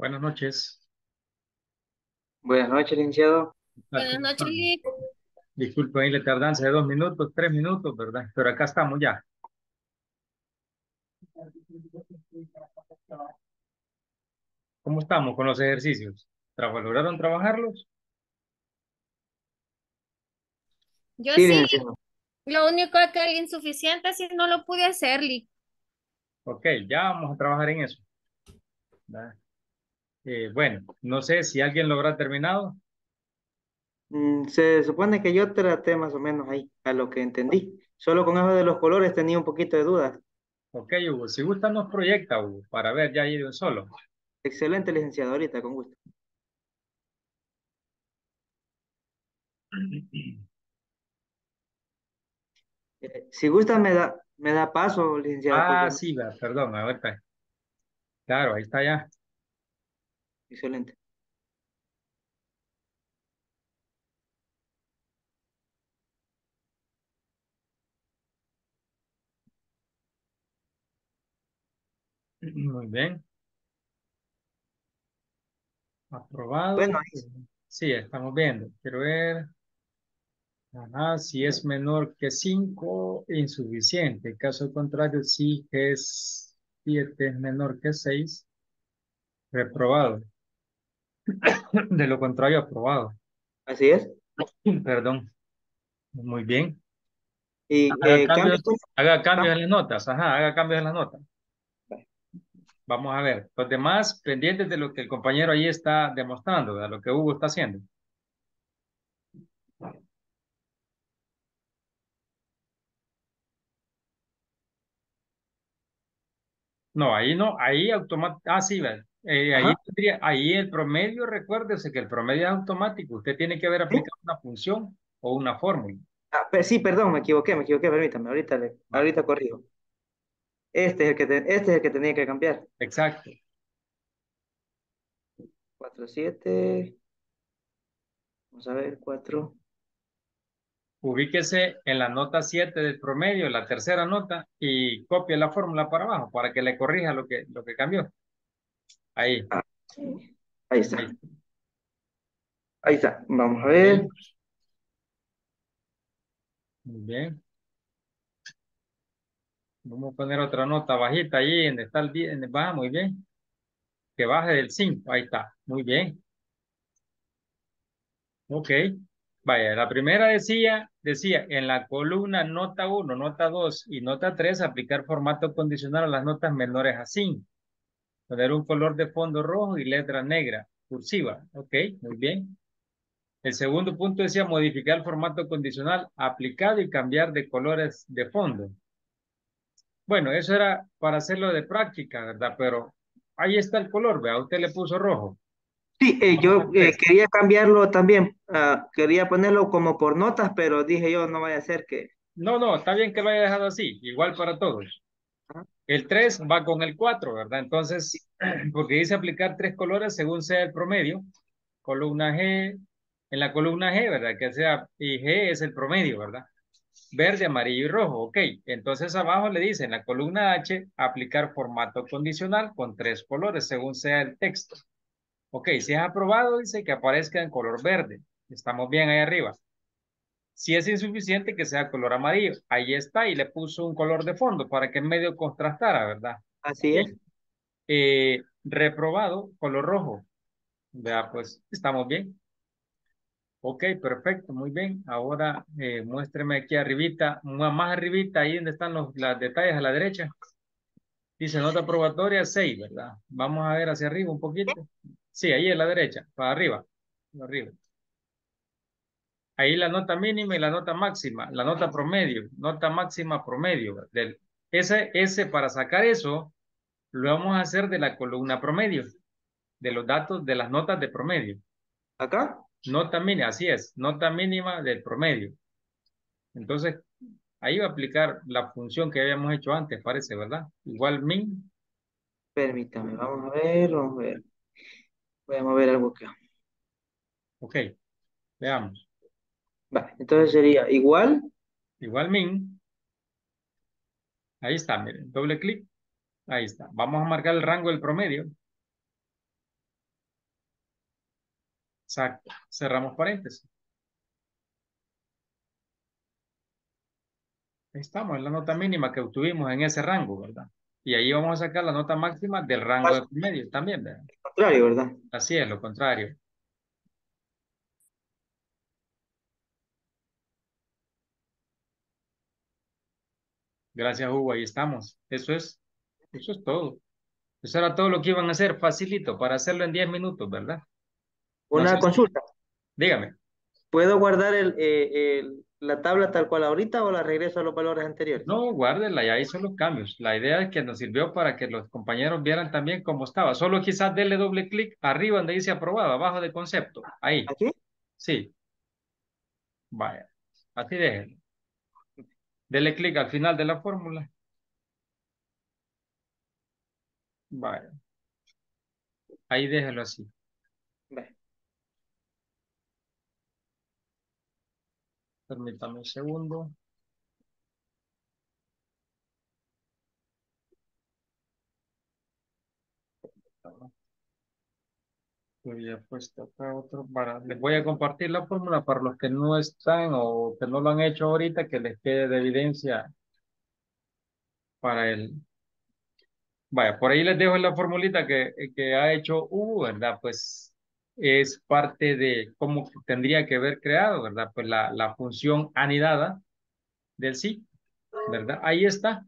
Buenas noches. Buenas noches, licenciado. Buenas noches, Lick. Disculpe ahí la tardanza de dos minutos, tres minutos, ¿verdad? Pero acá estamos ya. ¿Cómo estamos con los ejercicios? ¿Tra- ¿Lograron trabajarlos? Yo Sí, lo único es que el insuficiente sí no lo pude hacer, Lick. Ok, ya vamos a trabajar en eso. ¿verdad? Eh, bueno, no sé si alguien lo habrá terminado. Mm, se supone que yo traté más o menos ahí, a lo que entendí. Solo con eso de los colores tenía un poquito de dudas. Ok, Hugo, si gusta nos proyecta, Hugo, para ver ya ahí de un solo. Excelente, licenciado, ahorita, con gusto. Eh, si gusta, me da, me da paso, licenciado, Ah, porque... sí, perdón, ahorita. Claro, ahí está ya. Excelente. Muy bien. Aprobado. Bueno, Sí, estamos viendo. Quiero ver. Ajá, si es menor que 5, insuficiente. Caso contrario, si es 7 es menor que 6, reprobado. De lo contrario, aprobado. así es. Perdón. Muy bien. Y Haga eh, cambios, cambio- haga cambios en las notas. Ajá, haga cambios en las notas. Vamos a ver. Los demás pendientes de lo que el compañero ahí está demostrando, de lo que Hugo está haciendo. No, ahí no, ahí automático. Ah, sí, ve, eh, ahí, tendría- ahí el promedio, recuérdese que el promedio es automático. Usted tiene que haber aplicado una función o una fórmula. Ah, pe- sí, perdón, me equivoqué, me equivoqué, permítame, ahorita, le, ahorita corrijo. Este es el que, te- este es el que tenía que cambiar. Exacto. 4, 7. Vamos a ver, 4. Ubíquese en la nota 7 del promedio, la tercera nota, y copie la fórmula para abajo para que le corrija lo que, lo que cambió. Ahí. Ahí está. ahí. Ahí está. Vamos a ver. Muy bien. Vamos a poner otra nota bajita ahí donde está el 10. en- Baja, muy bien. Que baje del 5. Ahí está. Muy bien. Ok. Vaya, la primera decía, decía, en la columna nota 1, nota 2 y nota 3, aplicar formato condicional a las notas menores a 5. Poner un color de fondo rojo y letra negra, cursiva. Ok, muy bien. El segundo punto decía modificar el formato condicional aplicado y cambiar de colores de fondo. Bueno, eso era para hacerlo de práctica, ¿verdad? Pero ahí está el color, vea, usted le puso rojo. Sí, eh, yo eh, quería cambiarlo también. ah, quería ponerlo como por notas, pero dije yo, no vaya a ser que. No, no, está bien que lo haya dejado así, igual para todos. El 3 va con el 4, ¿verdad? Entonces, porque dice aplicar tres colores según sea el promedio. Columna G, en la columna G, ¿verdad? Que sea, y G es el promedio, ¿verdad? Verde, amarillo y rojo, ok. Entonces abajo le dice en la columna H, aplicar formato condicional con tres colores según sea el texto. Ok, si es aprobado, dice que aparezca en color verde. Estamos bien ahí arriba. Si es insuficiente, que sea color amarillo. Ahí está, y le puso un color de fondo para que en medio contrastara, ¿verdad? Así es. Eh, reprobado, color rojo. Vea, pues estamos bien. Ok, perfecto, muy bien. Ahora eh, muéstreme aquí arribita, más más arribita, ahí donde están los las detalles a la derecha. Dice nota probatoria 6, ¿verdad? Vamos a ver hacia arriba un poquito. Sí, ahí a la derecha, para arriba, para arriba. Ahí la nota mínima y la nota máxima, la nota promedio, nota máxima promedio. Del, ese, ese, para sacar eso, lo vamos a hacer de la columna promedio, de los datos de las notas de promedio. Acá. Nota mínima, así es, nota mínima del promedio. Entonces, ahí va a aplicar la función que habíamos hecho antes, parece, ¿verdad? Igual min, Permítame, vamos a ver, vamos a ver. Voy a mover algo acá. ok, veamos. Vale, entonces sería igual. Igual min, ahí está, miren, doble clic, ahí está. Vamos a marcar el rango del promedio. Exacto. Cerramos paréntesis. Ahí estamos, en la nota mínima que obtuvimos en ese rango, ¿verdad? Y ahí vamos a sacar la nota máxima del rango de promedio también, ¿verdad? Contrario, ¿verdad? Así es, lo contrario. Gracias, Hugo, ahí estamos. Eso es, eso es todo. Eso era todo lo que iban a hacer, facilito, para hacerlo en 10 minutos, ¿verdad? Una sé si- consulta. Dígame. ¿Puedo guardar el, eh, el- la tabla tal cual ahorita o la regreso a los valores anteriores? No, guárdela, ya hizo los cambios. La idea es que nos sirvió para que los compañeros vieran también cómo estaba. Solo quizás denle doble clic arriba donde dice aprobado, abajo de concepto. Ahí, ¿Aquí? sí. Vaya, así déjenlo. Dele clic al final de la fórmula. Vaya. Ahí déjelo así. Permítame un segundo. He puesto acá otro para, les voy a compartir la fórmula para los que no están o que no lo han hecho ahorita, que les quede de evidencia para el. Vaya, por ahí les dejo la formulita que, que ha hecho Hugo, ¿verdad? Pues es parte de cómo tendría que haber creado, ¿verdad? Pues la, la función anidada del sí, ¿verdad? Ahí está.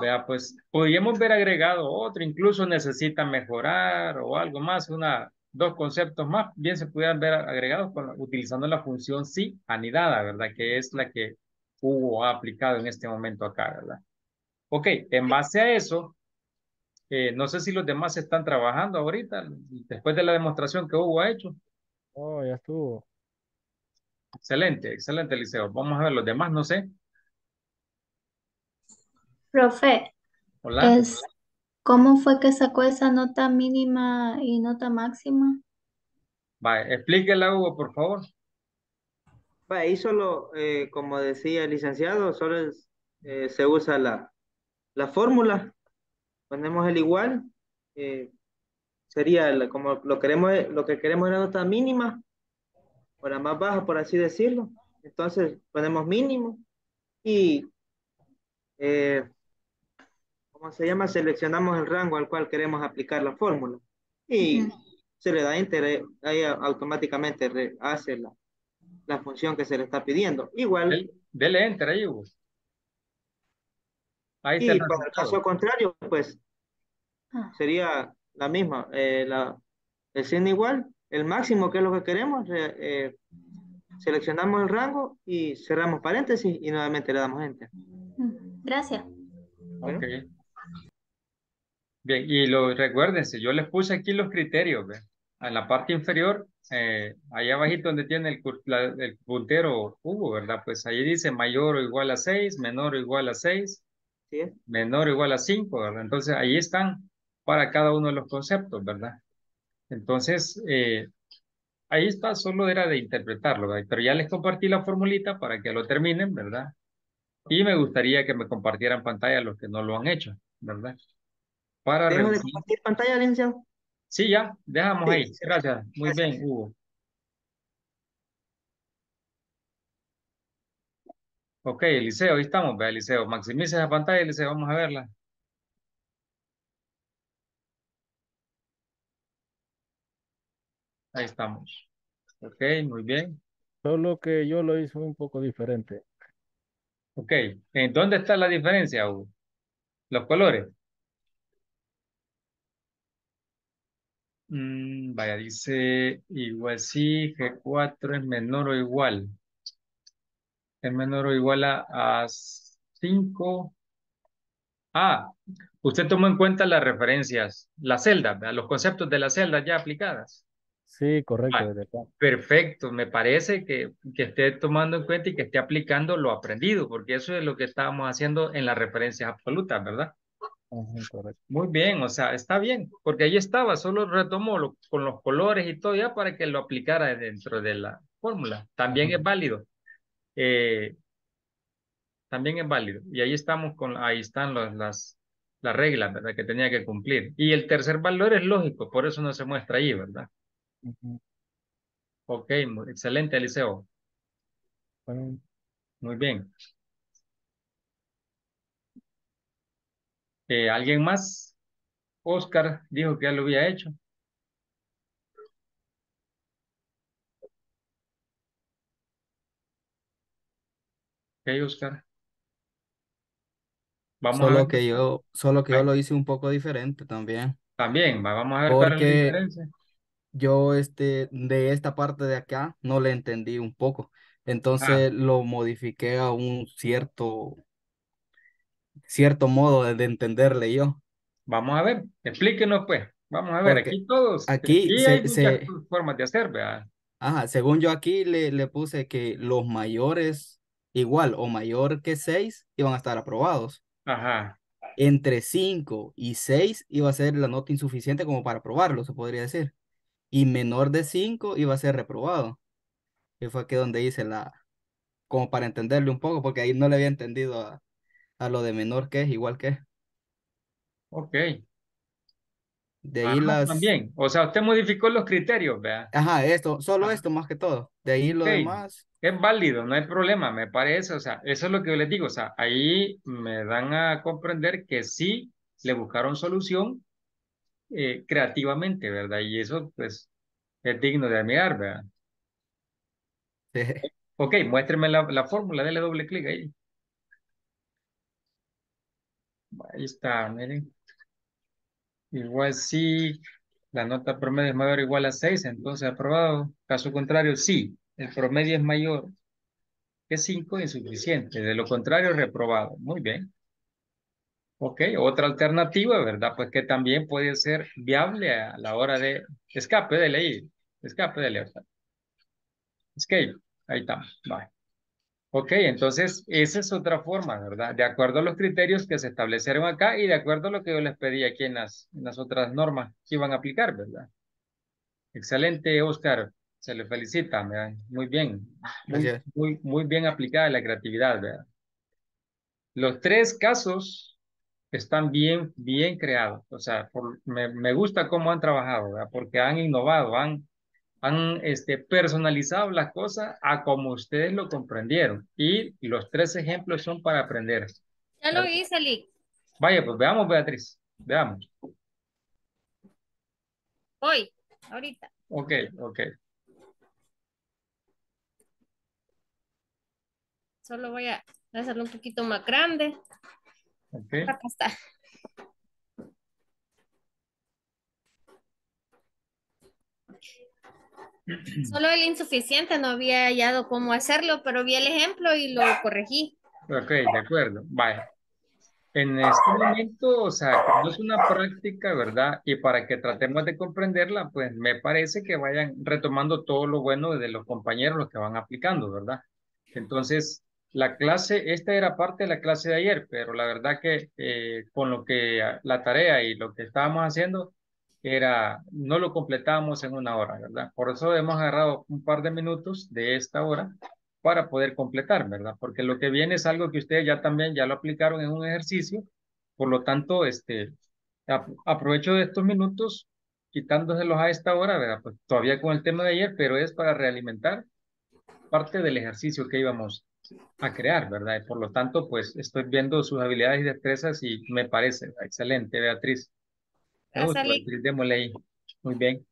Vea, pues podríamos ver agregado otro, incluso necesita mejorar o algo más, una, dos conceptos más, bien se pudieran ver agregados con, utilizando la función sí anidada, ¿verdad? Que es la que Hugo ha aplicado en este momento acá, ¿verdad? Ok, en base a eso, eh, no sé si los demás están trabajando ahorita, después de la demostración que Hugo ha hecho. Oh, ya estuvo. Excelente, excelente, Liceo. Vamos a ver los demás, no sé. Profe, Hola. es, ¿cómo fue que sacó esa nota mínima y nota máxima? Vale, explíquela, Hugo, por favor. Va, ahí solo, eh, como decía el licenciado, solo es, eh, se usa la, la fórmula. Ponemos el igual. eh, sería la- como lo, queremos, lo que queremos es la nota mínima o la más baja, por así decirlo. Entonces ponemos mínimo y, eh, ¿cómo se llama? Seleccionamos el rango al cual queremos aplicar la fórmula. Y se le da enter, eh, ahí automáticamente hace la, la función que se le está pidiendo. Igual. Del- Dele enter ahí, Hugo. Ahí Y para el caso contrario, pues Ah, sería la misma, eh, la, el signo igual, el máximo que es lo que queremos, eh, eh, seleccionamos el rango y cerramos paréntesis y nuevamente le damos enter. Gracias. Ok. Bien, y lo, recuérdense, yo les puse aquí los criterios, ¿ve? En la parte inferior, eh, ahí abajito donde tiene el, la- el puntero Hugo, ¿verdad? Pues ahí dice mayor o igual a 6, menor o igual a 6, ¿sí es? menor o igual a 5, ¿verdad? Entonces ahí están para cada uno de los conceptos, ¿verdad? Entonces, eh, ahí está, solo era de interpretarlo, ¿verdad? Pero ya les compartí la formulita para que lo terminen, ¿verdad? Y me gustaría que me compartieran pantalla los que no lo han hecho, ¿verdad? Para ¿Dejo de compartir pantalla, licenciado? Sí, ya, dejamos Sí, ahí. Gracias. Muy Gracias. bien, Hugo. Ok, Eliseo, ahí estamos, ve, Eliseo. Maximiza esa pantalla, Eliseo, vamos a verla. Ahí estamos. Ok, muy bien. Solo que yo lo hice un poco diferente. Ok, ¿en dónde está la diferencia, Hugo? Los colores. Mm, vaya, dice igual sí, G4 es menor o igual. Es menor o igual a, a 5. Ah, usted tomó en cuenta las referencias, las celdas, ¿verdad? los conceptos de las celdas ya aplicadas. Sí, correcto, Ah. desde acá. Perfecto, me parece que, que esté tomando en cuenta y que esté aplicando lo aprendido, porque eso es lo que estábamos haciendo en las referencias absolutas, ¿verdad? Ajá. Muy bien, o sea, está bien, porque ahí estaba, solo retomó lo- con los colores y todo ya para que lo aplicara dentro de la fórmula. También Ajá. es válido. Eh, también es válido. Y ahí estamos con, ahí están los- las, las reglas, ¿verdad? Que tenía que cumplir. Y el tercer valor es lógico, por eso no se muestra ahí, ¿verdad? Ujú. Ok, excelente, Eliseo. Bueno, Muy bien. Eh, ¿alguien más? Oscar dijo que ya lo había hecho. Ok, Oscar. Vamos a Solo ver que yo, solo que yo lo hice un poco diferente también. también, va, vamos a ver cuál es la Porque diferencia. yo este, de esta parte de acá no le entendí un poco. Ah, Entonces lo modifiqué a un cierto, cierto modo de, de entenderle yo. vamos a ver, explíquenos pues. Vamos a ver, Porque aquí todos, aquí aquí hay muchas se, formas de hacer, ¿verdad? ajá, según yo aquí le, le puse que los mayores igual o mayor que 6 iban a estar aprobados. Ajá, Entre 5 y 6 iba a ser la nota insuficiente como para aprobarlo, se podría decir. Y menor de 5 iba a ser reprobado. Y fue aquí donde hice la, como para entenderle un poco, porque ahí no le había entendido a, a lo de menor que es, igual que es. ok. De Ajá, ahí las, también. O sea, usted modificó los criterios, ¿verdad? ajá, esto, solo Ajá. esto más que todo. De ahí lo demás, Es válido, no hay problema, me parece, o sea, eso es lo que yo les digo, o sea, ahí me dan a comprender que sí le buscaron solución eh, creativamente, ¿verdad? Y eso, pues, es digno de admirar, ¿verdad? sí, Ok, muéstreme la, la fórmula, dele doble clic ahí. Ahí está, miren. Igual sí, la nota promedio es mayor o igual a 6, entonces aprobado. Caso contrario, sí, el promedio es mayor que 5, insuficiente. De lo contrario, reprobado. Muy bien. Ok, otra alternativa, ¿verdad? Pues que también puede ser viable a la hora de escape de ley. Escape de ley. Escape. Ahí está. Bye. Ok, entonces esa es otra forma, ¿verdad? De acuerdo a los criterios que se establecieron acá y de acuerdo a lo que yo les pedí aquí en las, en las otras normas que iban a aplicar, ¿verdad? Excelente, Oscar. Se le felicita, ¿verdad? Muy bien. Muy, muy bien aplicada la creatividad, ¿verdad? Los tres casos están bien, bien creados. O sea, por- me, me gusta cómo han trabajado, ¿verdad? Porque han innovado, han, han este, personalizado las cosas a como ustedes lo comprendieron. Y los tres ejemplos son para aprender. Ya lo hice, Lick. Vaya, pues veamos, Beatriz. Veamos. Hoy, ahorita. Ok, ok. Solo voy a hacerlo un poquito más grande. ok. Acá está. Solo el insuficiente no había hallado cómo hacerlo, pero vi el ejemplo y lo corregí. Ok, de acuerdo. Vaya. En este momento, o sea, como es una práctica, ¿verdad? Y para que tratemos de comprenderla, pues me parece que vayan retomando todo lo bueno de los compañeros, los que van aplicando, ¿verdad? Entonces, la clase, esta era parte de la clase de ayer, pero la verdad que eh, con lo que la tarea y lo que estábamos haciendo era, no lo completábamos en una hora, ¿verdad? Por eso hemos agarrado un par de minutos de esta hora para poder completar, ¿verdad? Porque lo que viene es algo que ustedes ya también ya lo aplicaron en un ejercicio, por lo tanto, este, ap- aprovecho de estos minutos quitándoselos a esta hora, ¿verdad? Pues todavía con el tema de ayer, pero es para realimentar parte del ejercicio que íbamos a crear, ¿verdad? Por lo tanto, pues estoy viendo sus habilidades y destrezas y me parece excelente, Beatriz. Me gusta, Gracias, Lick. Beatriz, démosle ahí. Muy bien.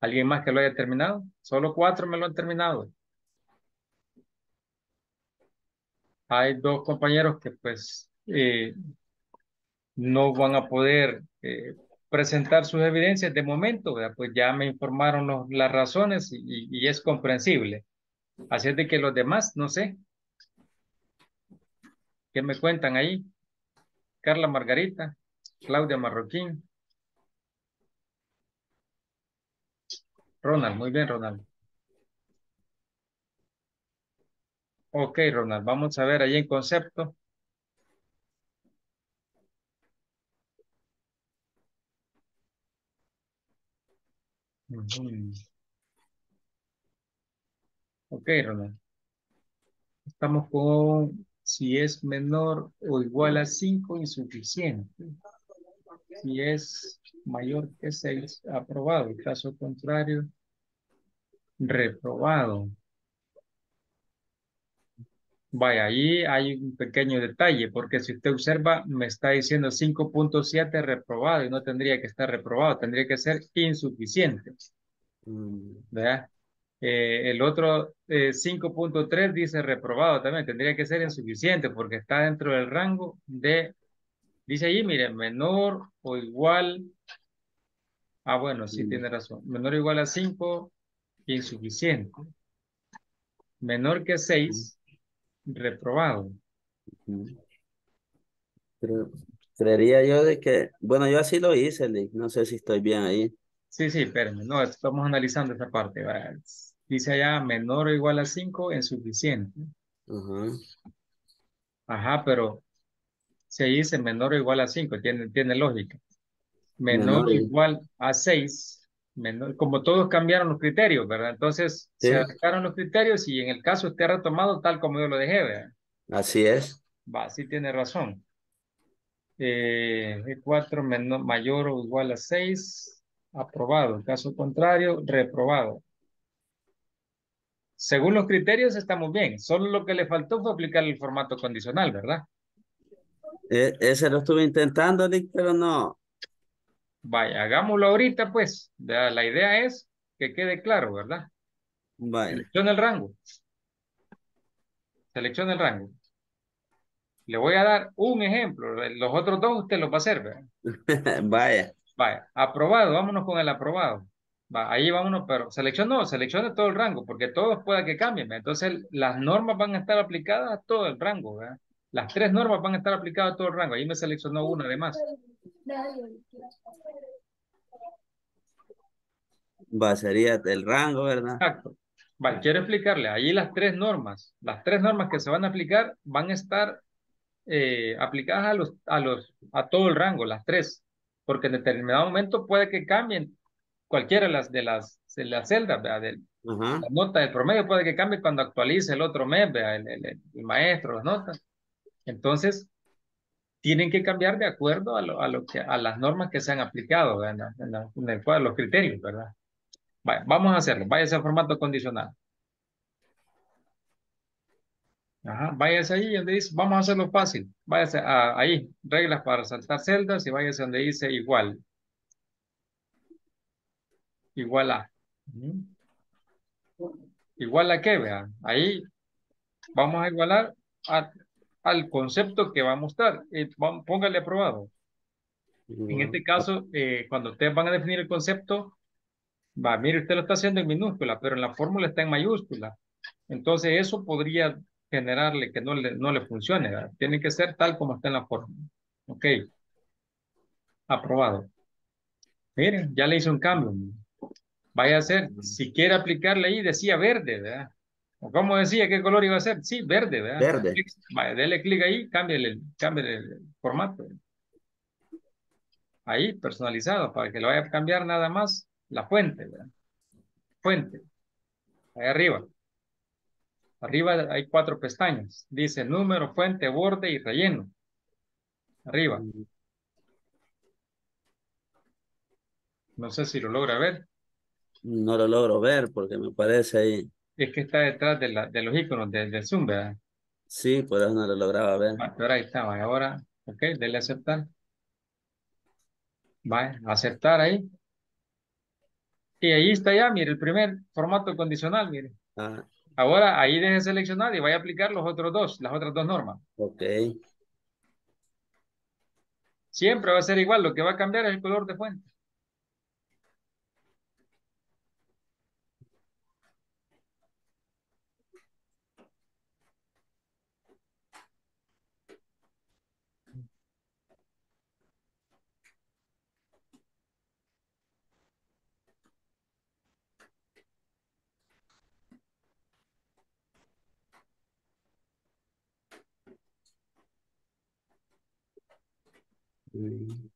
¿Alguien más que lo haya terminado? Solo cuatro me lo han terminado. Hay dos compañeros que pues eh, no van a poder eh, presentar sus evidencias de momento, ¿verdad? Pues ya me informaron los- las razones y, y- y es comprensible. Así es de que los demás, no sé, ¿qué me cuentan ahí? Carla Margarita, Claudia Marroquín, Ronald, muy bien, Ronald. Ok, Ronald, vamos a ver ahí en concepto. Ok, Ronald. Estamos con si es menor o igual a 5, insuficiente. Si es mayor que 6, aprobado. En caso contrario, reprobado. Vaya, ahí hay un pequeño detalle, porque si usted observa, me está diciendo 5.7 reprobado y no tendría que estar reprobado, tendría que ser insuficiente. Mm, ¿verdad? Eh, el otro eh, 5.3 dice reprobado también, tendría que ser insuficiente porque está dentro del rango de, dice ahí, mire, menor o igual, ah, bueno, sí tiene razón, menor o igual a 5, insuficiente. Menor que 6, reprobado. Creo- creería yo de que, bueno, yo así lo hice, Lick, no sé si estoy bien ahí. Sí, sí, espérenme, no, estamos analizando esa parte. ¿verdad? Dice allá menor o igual a 5, insuficiente. Ajá. Ajá, pero se dice menor o igual a 5, tiene, tiene lógica. Menor Menor o igual a 6, menor, como todos cambiaron los criterios, ¿verdad? Entonces Sí. se adaptaron los criterios y en el caso esté retomado tal como yo lo dejé, ¿verdad? Así es. Va, sí tiene razón. Eh, 4 menor, mayor o igual a 6, aprobado. En caso contrario, reprobado. Según los criterios estamos bien, solo lo que le faltó fue aplicar el formato condicional, ¿verdad? E- ese lo estuve intentando, Lick, pero no. Vaya, hagámoslo ahorita, pues. ¿verdad? La idea es que quede claro, ¿verdad? Vaya. Selecciona el rango. Selecciona el rango. Le voy a dar un ejemplo. Los otros dos usted los va a hacer, ¿verdad? Vaya. Vaya, aprobado. Vámonos con el aprobado. Va, ahí vámonos, pero seleccionó, seleccione todo el rango, porque todos pueda que cambien. ¿verdad? Entonces, las normas van a estar aplicadas a todo el rango, ¿verdad? Las tres normas van a estar aplicadas a todo el rango. Ahí me seleccionó una además. Va, sería el rango, ¿verdad? Exacto. Vale, quiero explicarle, ahí las tres normas, las tres normas que se van a aplicar van a estar eh, aplicadas a los, a los, a todo el rango, las tres, porque en determinado momento puede que cambien cualquiera de las, de las, de las celdas, Ajá. la nota del promedio puede que cambie cuando actualice el otro mes, ¿verdad? El, el- el maestro, las notas. Entonces, tienen que cambiar de acuerdo a, lo, a, lo que, a las normas que se han aplicado. En, los criterios, ¿verdad? Vale, vamos a hacerlo. Váyase al formato condicional. Ajá, váyase ahí donde dice, vamos a hacerlo fácil. Váyase a- ahí, reglas para saltar celdas y váyase donde dice igual. Igual a. Igual a qué, vean. Ahí vamos a igualar a- al concepto que va a mostrar. Eh, póngale aprobado. En este caso, eh, cuando ustedes van a definir el concepto, va, mire, usted lo está haciendo en minúscula, pero en la fórmula está en mayúscula. Entonces, eso podría generarle que no le, no le funcione. ¿verdad? Tiene que ser tal como está en la fórmula. Ok. Aprobado. Miren, ya le hice un cambio. Vaya a ser, si quiere aplicarle ahí, decía verde, ¿verdad? ¿O cómo decía qué color iba a ser? Sí, verde, ¿verdad? Verde. Vaya, dele clic ahí, cámbiale, el- cámbiale el formato. Ahí, personalizado, para que le vaya a cambiar nada más la fuente, ¿verdad? Fuente. Ahí arriba. Arriba hay cuatro pestañas. Dice número, fuente, borde y relleno. Arriba. No sé si lo logra ver. No lo logro ver porque me parece ahí. Es que está detrás de, la, de los iconos del, del Zoom, ¿verdad? Sí, por eso no lo lograba ver. Ah, Pero ahí está, vaya, ahora, ok, dele aceptar. Vaya, aceptar ahí. Y ahí está ya, mire, el primer formato condicional, mire. Ah, Ahora ahí deje seleccionar y vaya a aplicar los otros dos, las otras dos normas. ok. Siempre va a ser igual, lo que va a cambiar es el color de fuente. Mm.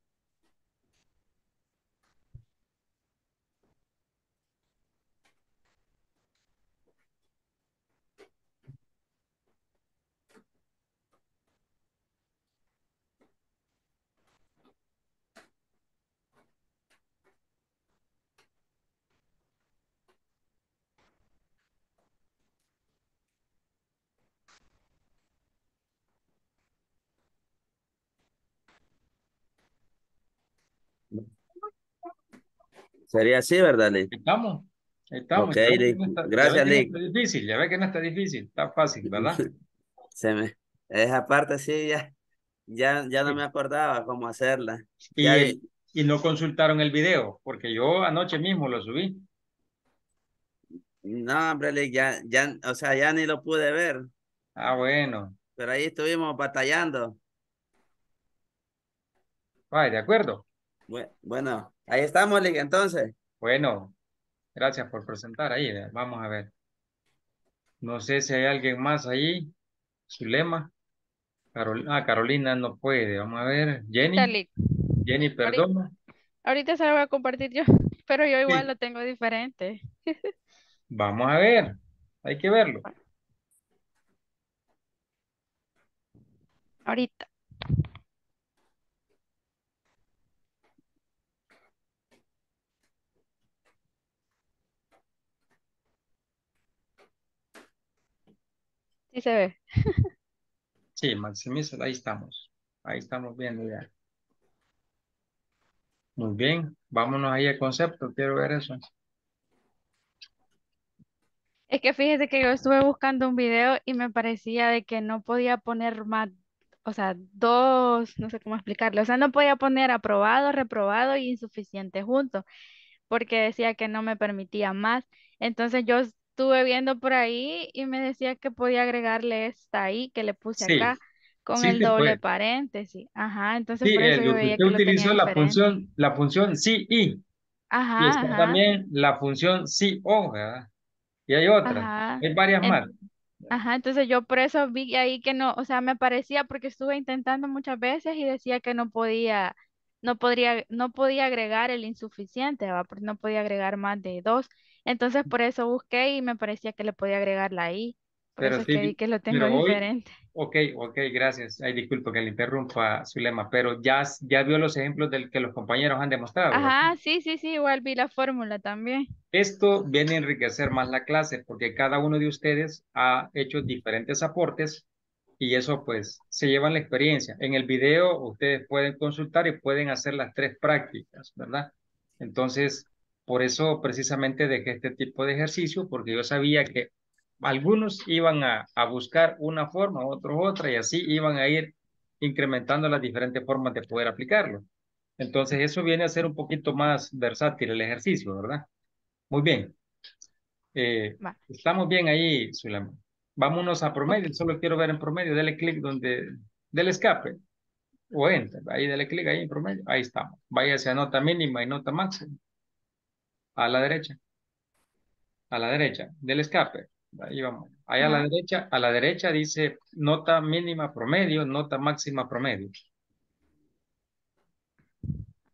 Sería así, ¿verdad, Lick? Estamos, estamos. Lick. no está- Gracias, Lick. difícil, ya ve que no está difícil, está fácil, ¿verdad? Se me, esa parte sí, ya, ya, ya no me acordaba cómo hacerla. Y, Ya el- vi. y no consultaron el video, porque yo anoche mismo lo subí. No, hombre, Lick, ya, ya, o sea, ya ni lo pude ver, Ah, bueno, pero ahí estuvimos batallando. Vale, de acuerdo. Bue- Bueno, ahí estamos, Lick, entonces. Bueno, gracias por presentar ahí. Vamos a ver. No sé si hay alguien más ahí. Zulema. Carol- ah, Carolina no puede. Vamos a ver. Jenny. Dale. Jenny, perdona. Ahorita se lo voy a compartir yo, pero yo igual Sí. lo tengo diferente. Vamos a ver. Hay que verlo. Ahorita. Sí se ve. Sí, maximiza. Ahí estamos. Ahí estamos viendo ya. Muy bien. Vámonos ahí al concepto. Quiero ver eso. Es que fíjese que yo estuve buscando un video y me parecía de que no podía poner más, o sea, dos, no sé cómo explicarlo, o sea, no podía poner aprobado, reprobado y insuficiente juntos, porque decía que no me permitía más. Entonces yo estuve viendo por ahí y me decía que podía agregarle esta ahí que le puse Sí, acá con sí el doble puede. paréntesis. Ajá, entonces Sí, por eso eh, yo veía usted que utilizó la diferente. función, la función sí y. Y Ajá, está ajá, también la función sí o, ¿verdad? Y hay otra. ajá. Hay varias En- más. Ajá, entonces yo por eso vi ahí que no, o sea, me parecía porque estuve intentando muchas veces y decía que no podía, no podría, no podía agregar el insuficiente, ¿va? Porque no podía agregar más de dos. Entonces por eso busqué y me parecía que le podía agregar la I. Por Pero eso es sí, que vi que lo tengo pero hoy, diferente. ok, ok, gracias. Ay, disculpe que le interrumpa, Zulema, pero ya, ya vio los ejemplos del que los compañeros han demostrado. Ajá, sí, sí, sí, igual vi la fórmula también. Esto viene a enriquecer más la clase porque cada uno de ustedes ha hecho diferentes aportes y eso pues se lleva la experiencia. En el video ustedes pueden consultar y pueden hacer las tres prácticas, ¿verdad? Entonces, por eso precisamente dejé este tipo de ejercicio porque yo sabía que algunos iban a, a buscar una forma, otros otra y así iban a ir incrementando las diferentes formas de poder aplicarlo. Entonces, eso viene a ser un poquito más versátil el ejercicio, ¿verdad? Muy bien. Eh, estamos bien ahí, Zulema. Vámonos a promedio. Solo quiero ver en promedio. Dele clic donde, del escape o enter. Ahí dele clic ahí en promedio. Ahí estamos. Váyase a nota mínima y nota máxima. A la derecha. A la derecha. Del escape. Ahí vamos. Ahí a la Ajá, derecha. A la derecha dice nota mínima promedio, nota máxima promedio.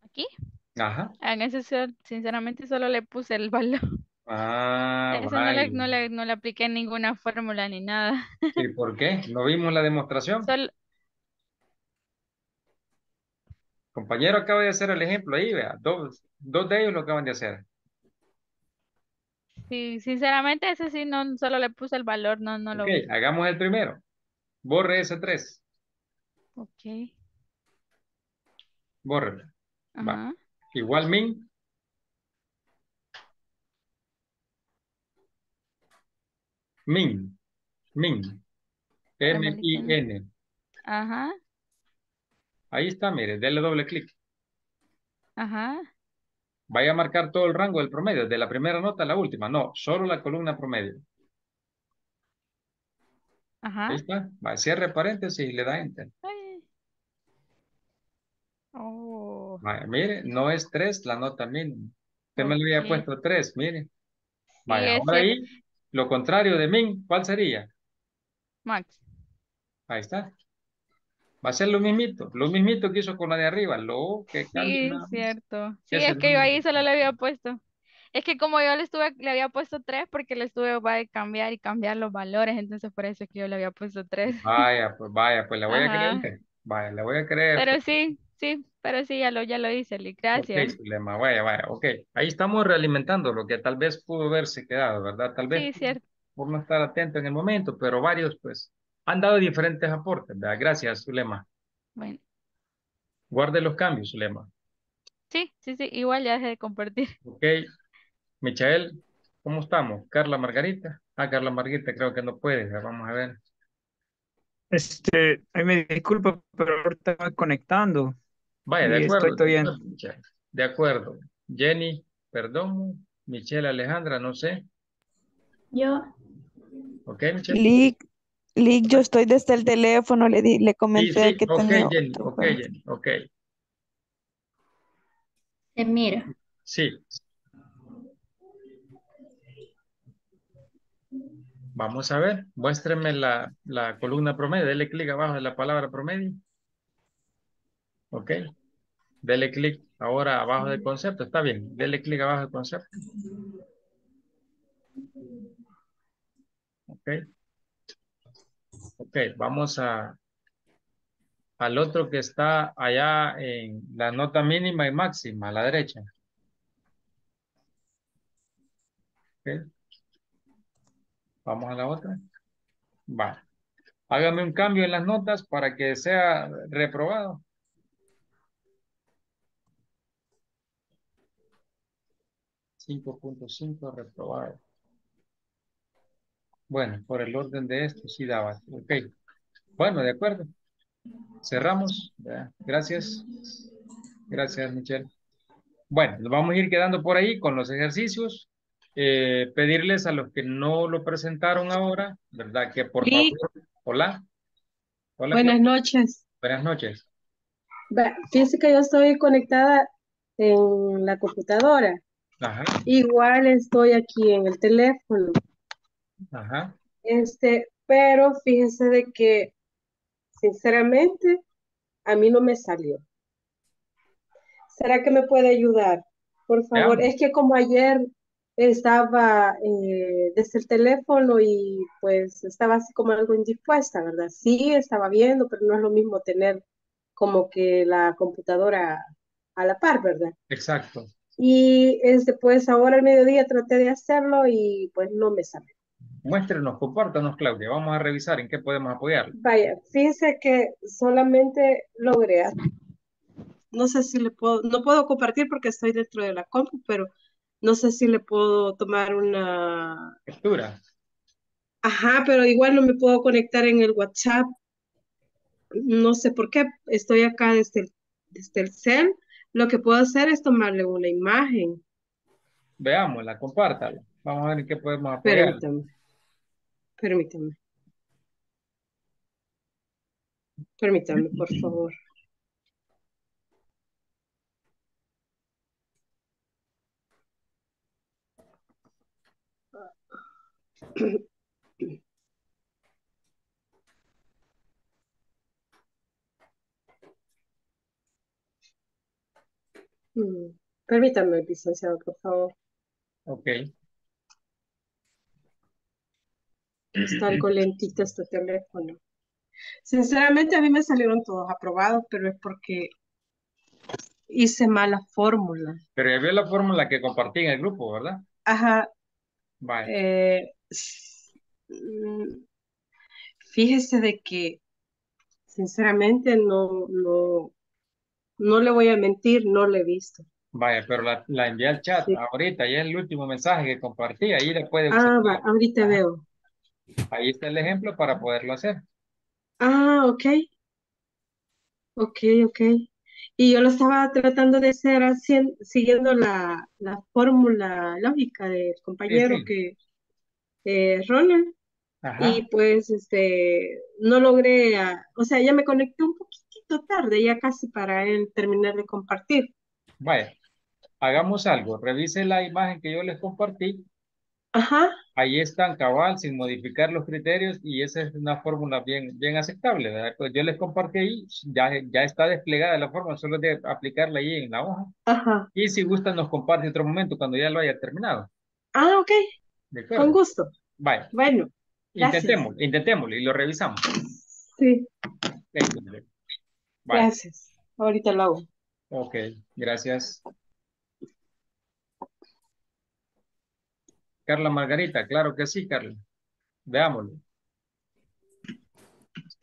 aquí. Ajá. En ese sinceramente solo le puse el valor. Ah, Ese no le, no le, no le apliqué ninguna fórmula ni nada. ¿Y por qué? ¿No vimos la demostración? Compañero acaba de hacer el ejemplo ahí, vea. Dos, dos de ellos lo acaban de hacer. Sí, sinceramente ese sí no, solo le puse el valor, no, no Ok, lo vi. hagamos el primero. Borre ese 3. Ok, Bórrelo. Va. Igual min. Min. Min. M-I-N. ajá, Ahí está, mire, dele doble clic. ajá, Vaya a marcar todo el rango del promedio, de la primera nota a la última. No, solo la columna promedio. ajá. Ahí está. Va, cierre paréntesis y le da enter. Ay. Oh, Vaya, mire, no es 3 la nota mínima. Usted me le había puesto 3, mire. Sí, Vaya, es ahora ahí, lo contrario de min, ¿cuál sería? Max. Ahí está. Va a ser lo mismito, lo mismito que hizo con la de arriba, lo que cambia Sí, cierto. Sí, ¿Qué es que yo ahí solo le había puesto. Es que como yo le estuve, le había puesto tres porque le estuve va a cambiar y cambiar los valores, entonces por eso es que yo le había puesto tres. Vaya, pues vaya, pues le voy a Ajá. creer. Vaya, le voy a creer. Pero sí, sí, pero sí, ya lo, ya lo hice, Lee. Ok, Gracias. Zulema, vaya, vaya, ok. Ahí estamos realimentando lo que tal vez pudo haberse quedado, ¿verdad? Tal vez Sí, cierto. por no estar atento en el momento, pero varios, pues, han dado diferentes aportes, ¿verdad? Gracias, Zulema. Bueno, Guarde los cambios, Zulema. Sí, sí, sí, igual ya dejé de compartir. Ok. Michael, ¿cómo estamos? Carla Margarita. Ah, Carla Margarita creo que no puede. Vamos a ver. Este, ay, me disculpo, pero ahorita voy conectando. Vaya, de acuerdo. estoy De acuerdo, Michelle. De acuerdo. Jenny, perdón. Michelle Alejandra, no sé. Yo, Ok, Michelle. Lick, yo estoy desde el teléfono, le di, le Sí, comenté sí, que ok, tenía Jenny, otro ok. Jenny, ok. se mira. Sí. Vamos a ver, muéstreme la, la columna promedio, dele clic abajo de la palabra promedio. Ok. Dele clic ahora abajo del concepto, está bien. Dele clic abajo del concepto. Ok. Ok, vamos a al otro que está allá en la nota mínima y máxima, a la derecha. Ok. Vamos a la otra. Va. Hágame un cambio en las notas para que sea reprobado. Cinco punto cinco reprobado. Bueno, por el orden de esto sí daba. Ok. Bueno, de acuerdo. Cerramos. Gracias. Gracias, Michelle. Bueno, nos vamos a ir quedando por ahí con los ejercicios. Eh, pedirles a los que no lo presentaron ahora, ¿verdad? Que por Sí. favor. Hola. Hola. Buenas noches. Buenas noches. Va, Fíjese que yo estoy conectada en la computadora. Ajá. Igual estoy aquí en el teléfono. Ajá. Este, pero fíjese de que, sinceramente, a mí no me salió. ¿Será que me puede ayudar? Por favor, es que como ayer estaba eh, desde el teléfono y pues estaba así como algo indispuesta, ¿verdad? Sí, estaba viendo, pero no es lo mismo tener como que la computadora a la par, ¿verdad? Exacto. Y este, pues ahora al mediodía traté de hacerlo y pues no me sale. Muéstrenos, compártanos, Claudia. Vamos a revisar en qué podemos apoyarle. Vaya, fíjese que solamente logré, no sé si le puedo, no puedo compartir porque estoy dentro de la compu, pero no sé si le puedo tomar una, Lectura. ajá, pero igual no me puedo conectar en el WhatsApp. No sé por qué, estoy acá desde el, desde el cel. Lo que puedo hacer es tomarle una imagen. Veámosla, compártala. Vamos a ver en qué podemos apoyarle. Permítame, permítame. Permítame, por favor. Mm, Permítame, licenciado, por favor. Ok. Está algo lentito este teléfono. Sinceramente, a mí me salieron todos aprobados, pero es porque hice mala fórmula. Pero ya vio la fórmula que compartí en el grupo, ¿verdad? Ajá, Vale. eh, fíjese de que, sinceramente, no, no, no le voy a mentir, no le he visto. Vaya, pero la, la envié al chat Sí. ahorita, ya es el último mensaje que compartí, ahí le puede Ah, va, ahorita Ajá. veo. Ahí está el ejemplo para poderlo hacer. Ah, ok, ok, ok. Y yo lo estaba tratando de hacer haciendo, siguiendo la, la fórmula lógica del compañero sí. que, eh, Ronald, Ajá. y pues este, no logré, ah, o sea, ya me conecté un poquitito tarde, ya casi para él terminar de compartir. Vaya, hagamos algo. Revise la imagen que yo les compartí. Ajá, Ahí están cabal, sin modificar los criterios, y esa es una fórmula bien, bien aceptable, ¿verdad? Pues yo les compartí ahí, ya, ya está desplegada la fórmula, solo de aplicarla ahí en la hoja. ajá. Y si gustan, nos comparte otro momento cuando ya lo haya terminado. Ah, ok, ¿De con gusto. Vaya, Bueno, intentémoslo, intentémoslo y lo revisamos. Sí, gracias. Ahorita lo hago. ok, gracias. Carla Margarita, claro que sí, Carla. Veámoslo.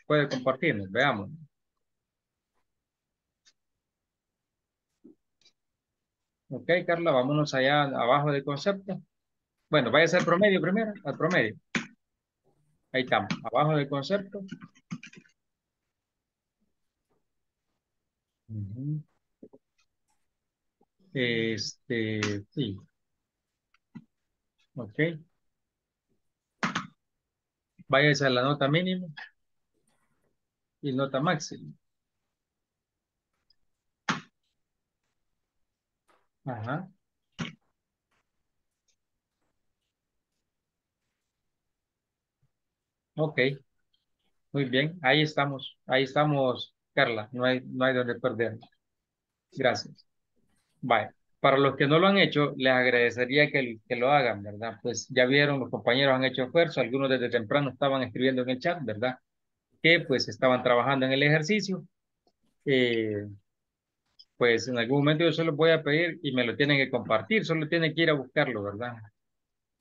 Puede compartirnos, veámoslo. Ok, Carla, vámonos allá abajo del concepto. Bueno, vaya al promedio primero, al promedio. Ahí estamos, abajo del concepto. Este, sí. Ok. Váyase a la nota mínima y nota máxima. Ajá. Ok. Muy bien. Ahí estamos. Ahí estamos, Carla. No hay, no hay donde perder. Gracias. Bye. Para los que no lo han hecho, les agradecería que, que lo hagan, ¿verdad? Pues ya vieron, los compañeros han hecho esfuerzo, algunos desde temprano estaban escribiendo en el chat, ¿verdad? Que pues estaban trabajando en el ejercicio. Eh, pues en algún momento yo se los voy a pedir y me lo tienen que compartir, solo tienen que ir a buscarlo, ¿verdad?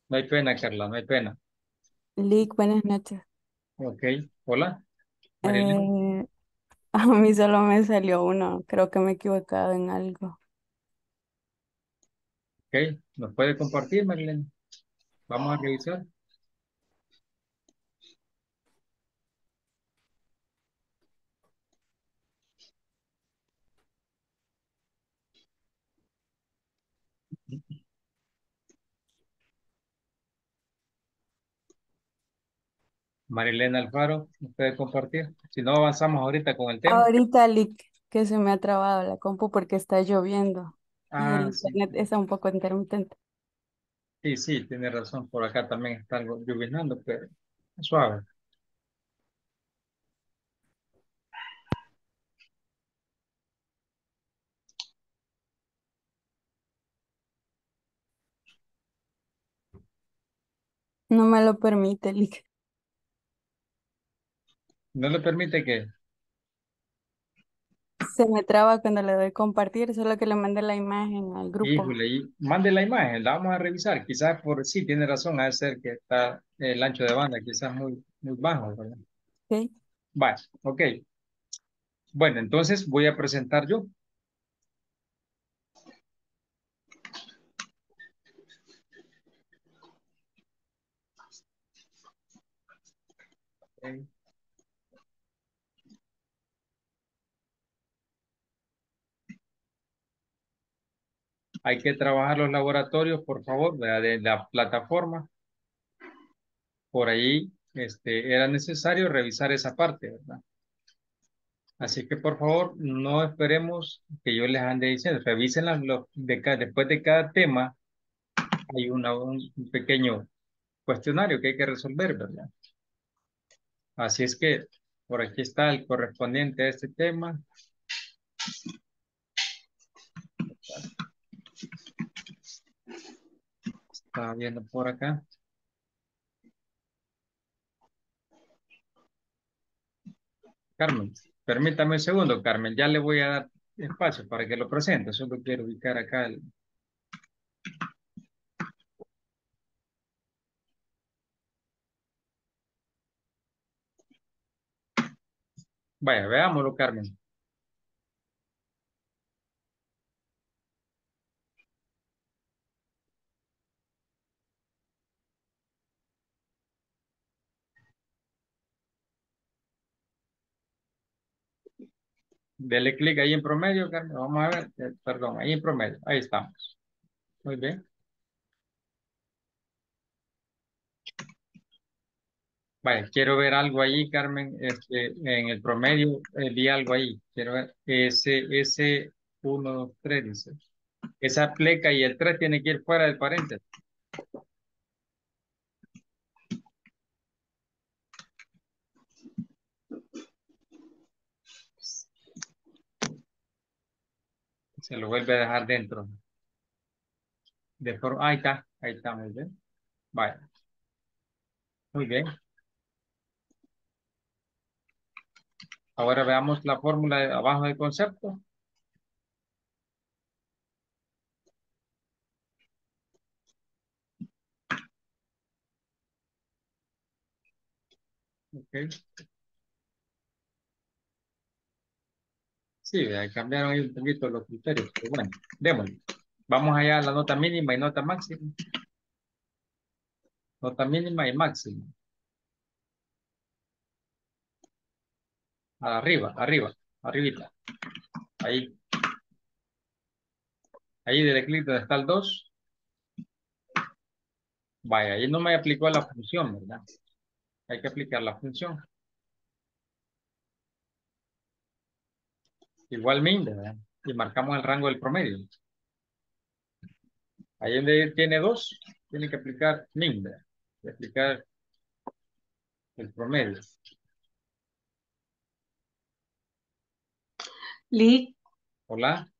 No hay pena, Carla, no hay pena. Lick, buenas noches. Ok, hola. Eh, a mí solo me salió uno, creo que me he equivocado en algo. Ok, ¿nos puede compartir, Marilyn? Vamos a revisar. Marilena Alfaro, ¿nos puede compartir? Si no, avanzamos ahorita con el tema. Ahorita, Lick, que se me ha trabado la compu porque está lloviendo Ah, el sí. internet está un poco intermitente. Sí, sí, tiene razón. Por acá también está algo lloviznando, pero suave. No me lo permite, Lick. No le permite que... Se me traba cuando le doy compartir, solo que le mande la imagen al grupo. Híjole, y mande la imagen, la vamos a revisar. Quizás por sí, tiene razón, de ser que está el ancho de banda, quizás muy, muy bajo, ¿verdad? Ok. Vale, ok. Bueno, entonces voy a presentar yo. Hay que trabajar los laboratorios, por favor, de la plataforma. Por ahí este, era necesario revisar esa parte, ¿verdad? Así que por favor, no esperemos que yo les ande diciendo, revisen las, los- de ca- después de cada tema, hay una, un un pequeño cuestionario que hay que resolver, ¿verdad? Así es que por aquí está el correspondiente a este tema. Estaba viendo por acá. Carmen, permítame un segundo, Carmen, ya le voy a dar espacio para que lo presente. Solo quiero ubicar acá el... Vaya, veámoslo, Carmen. Dele clic ahí en promedio, Carmen. Vamos a ver, eh, perdón, ahí en promedio. Ahí estamos. Muy bien. Vaya, quiero ver algo ahí, Carmen. Este, en el promedio eh, vi algo ahí. Quiero ver. Ese, ese 1, 2, 3, dice. Esa pleca y el 3 tiene que ir fuera del paréntesis. Se lo vuelve a dejar dentro. De forma, ahí está, ahí está, muy bien. Vaya. Muy bien. Ahora veamos la fórmula de abajo del concepto. Ok. Sí, cambiaron ahí un poquito los criterios, pero bueno, démosle. Vamos allá a la nota mínima y nota máxima. Nota mínima y máxima. Arriba, arriba, arribita. Ahí. Ahí de clic donde está el 2. Vaya, ahí no me aplicó la función, ¿verdad? Hay que aplicar la función. Igual min, ¿verdad? Y marcamos el rango del promedio. Ahí donde tiene 2, tiene que aplicar min, ¿verdad? Y aplicar el promedio. Lee, Hola.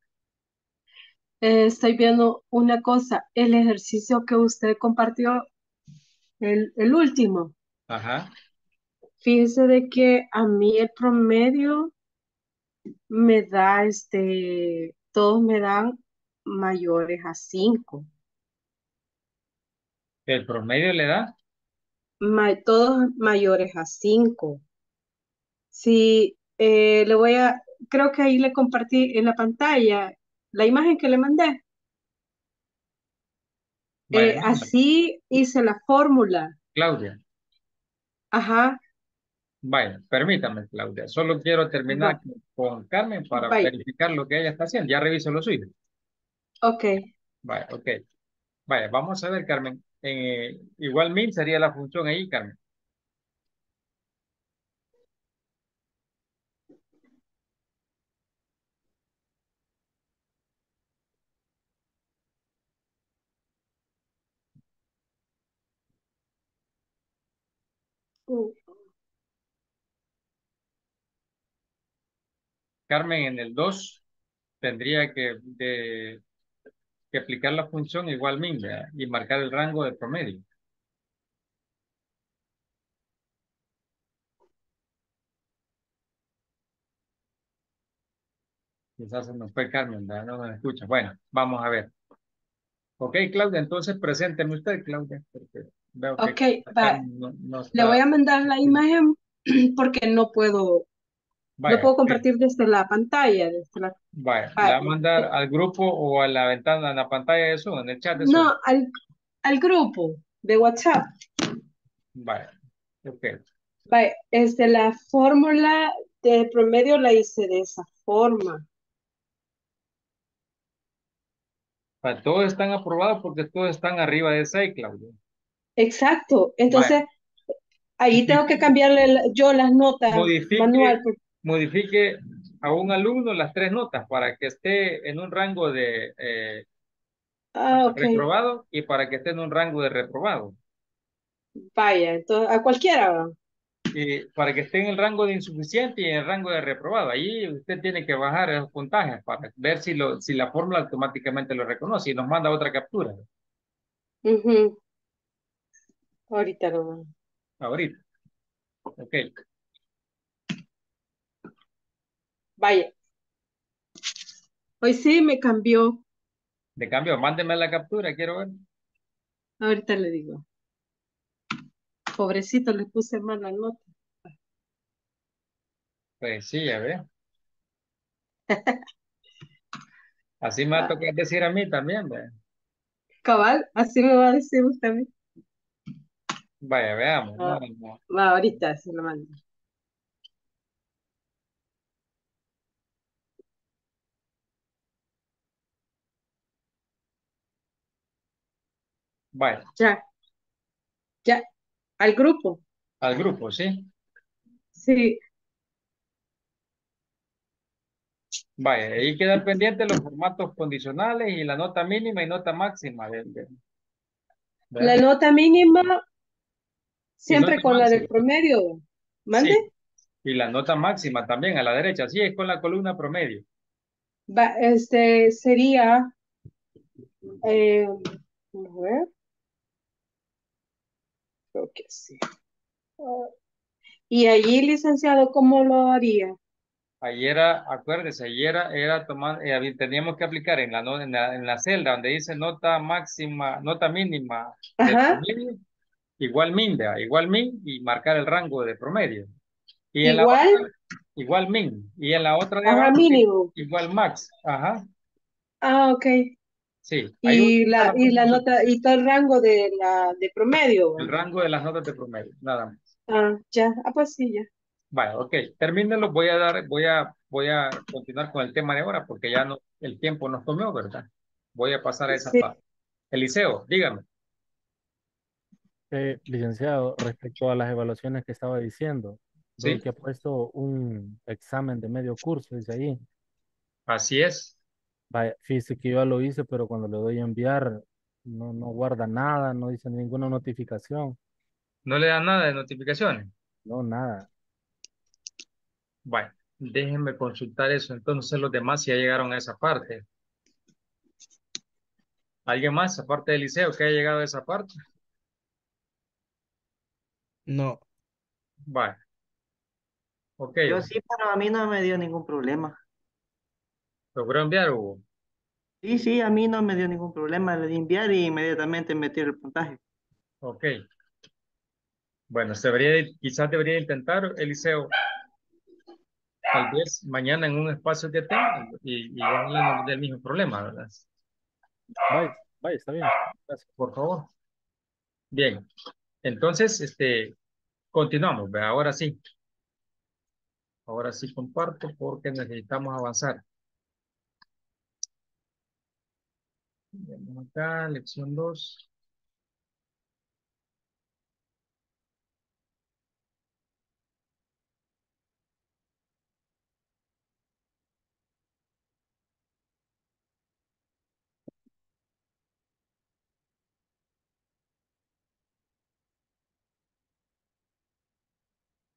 eh, estoy viendo una cosa, el ejercicio que usted compartió, el, el último, Ajá. fíjese de que a mí el promedio me da, este, todos me dan mayores a 5. El promedio le da. todos mayores a 5. Sí, eh, le voy a, creo que ahí le compartí en la pantalla la imagen que le mandé. Eh, así hice la fórmula. Claudia. Ajá, Vaya, permítame, Claudia. Solo quiero terminar con Carmen para verificar lo que ella está haciendo. Ya reviso lo suyo. ok. Vaya, ok. Vaya, vamos a ver, Carmen. Eh, igual min sería la función ahí, Carmen. Uh, Carmen, en el 2 tendría que, de- que aplicar la función igual min ¿verdad? y marcar el rango de promedio. Quizás se nos fue Carmen, ¿verdad? No nos escucha. Bueno, vamos a ver. Ok, Claudia, entonces presénteme usted, Claudia, porque veo que Ok, no, Le voy a mandar la imagen porque no puedo, Vaya, no puedo compartir desde la pantalla, desde la, Vaya, Ah, ¿le va a mandar al grupo o a la ventana, en la pantalla de Zoom, en el chat de Zoom? no, al, al grupo de WhatsApp. Vaya, ok. Vaya, este, la fórmula de promedio la hice de esa forma. Vaya, Todos están aprobados porque todos están arriba de 6, Claudia. Exacto. Entonces, ahí tengo que cambiarle la- yo las notas Modifique, manual. porque- modifique a un alumno las tres notas para que esté en un rango de eh, Ah, reprobado y para que esté en un rango de reprobado. Vaya, entonces, a cualquiera. para que esté en el rango de insuficiente y en el rango de reprobado. Ahí usted tiene que bajar esos puntajes para ver si, lo, si la fórmula automáticamente lo reconoce y nos manda otra captura Ujú. Ahorita no. ahorita. Ok. Vaya. Hoy sí me cambió. De cambio, mándeme la captura, quiero ver. Ahorita le digo. Pobrecito, le puse mal la nota. Pues sí, ya ve. Así me va a tocar decir a mí también, ve. Cabal, así me va a decir usted a mí. Vaya, veamos. Ah. Va, ahorita se lo mando. Vaya, Ya. Ya. Al grupo. al grupo, ¿sí? Sí. Vaya, ahí quedan pendientes los formatos condicionales y la nota mínima y nota máxima. de- de- La nota mínima siempre nota con la del promedio. ¿Mande? Sí. Y la nota máxima también a la derecha, sí, es con la columna promedio. Va, este sería. eh, a ver. Creo que sí. Y allí, licenciado, ¿cómo lo haría? Ahí era, acuérdese, ahí era, era tomar, eh, teníamos que aplicar en la, en la, en la celda donde dice nota máxima, nota mínima del Ajá. promedio, igual min, igual min y marcar el rango de promedio. Y en la Igual, otra, igual min. Y en la otra de ajá, abajo, mínimo. igual max. Ajá. Ah, ok. Sí, un- Y la, y la nota, y todo el rango de la, de promedio. el rango de las notas de promedio, nada más. Ah, ya, ah, pues sí, ya. Vale, ok, termínenlo, voy a dar, voy a, voy a continuar con el tema de ahora porque ya no, el tiempo nos comió, ¿verdad? Voy a pasar a esa Sí. parte. Eliseo, dígame. Eh, licenciado, respecto a las evaluaciones que estaba diciendo, Sí. que ha puesto un examen de medio curso, dice ahí. Así es. Vaya, fíjese que yo ya lo hice, pero cuando le doy a enviar, no, no guarda nada, no dice ninguna notificación, No le dan nada de notificaciones. no, nada. Bueno, déjenme consultar eso. Entonces los demás ya llegaron a esa parte. ¿Alguien más, aparte de Eliseo, que haya llegado a esa parte? No. Vale. Ok, Yo sí, pero a mí no me dio ningún problema. Logró enviar, Hugo. Sí, sí, a mí no me dio ningún problema. Le di enviar y inmediatamente metí el puntaje. Ok. Bueno, se debería, quizás debería intentar, Eliseo, tal vez mañana en un espacio de tiempo y, y ojalá no nos dé el mismo problema, ¿verdad? Vaya, vaya, está bien. Gracias. Por favor. Bien. Entonces, este, continuamos, ¿ve? Ahora sí. Ahora sí comparto porque necesitamos avanzar. Vemos acá, lección 2.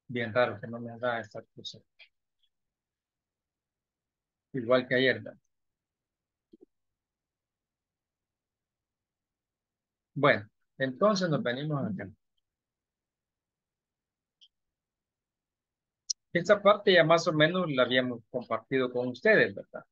Bien raro que no me haga esta cosa. Igual que ayer. Bueno, entonces nos venimos acá. Esta parte ya más o menos la habíamos compartido con ustedes, ¿verdad?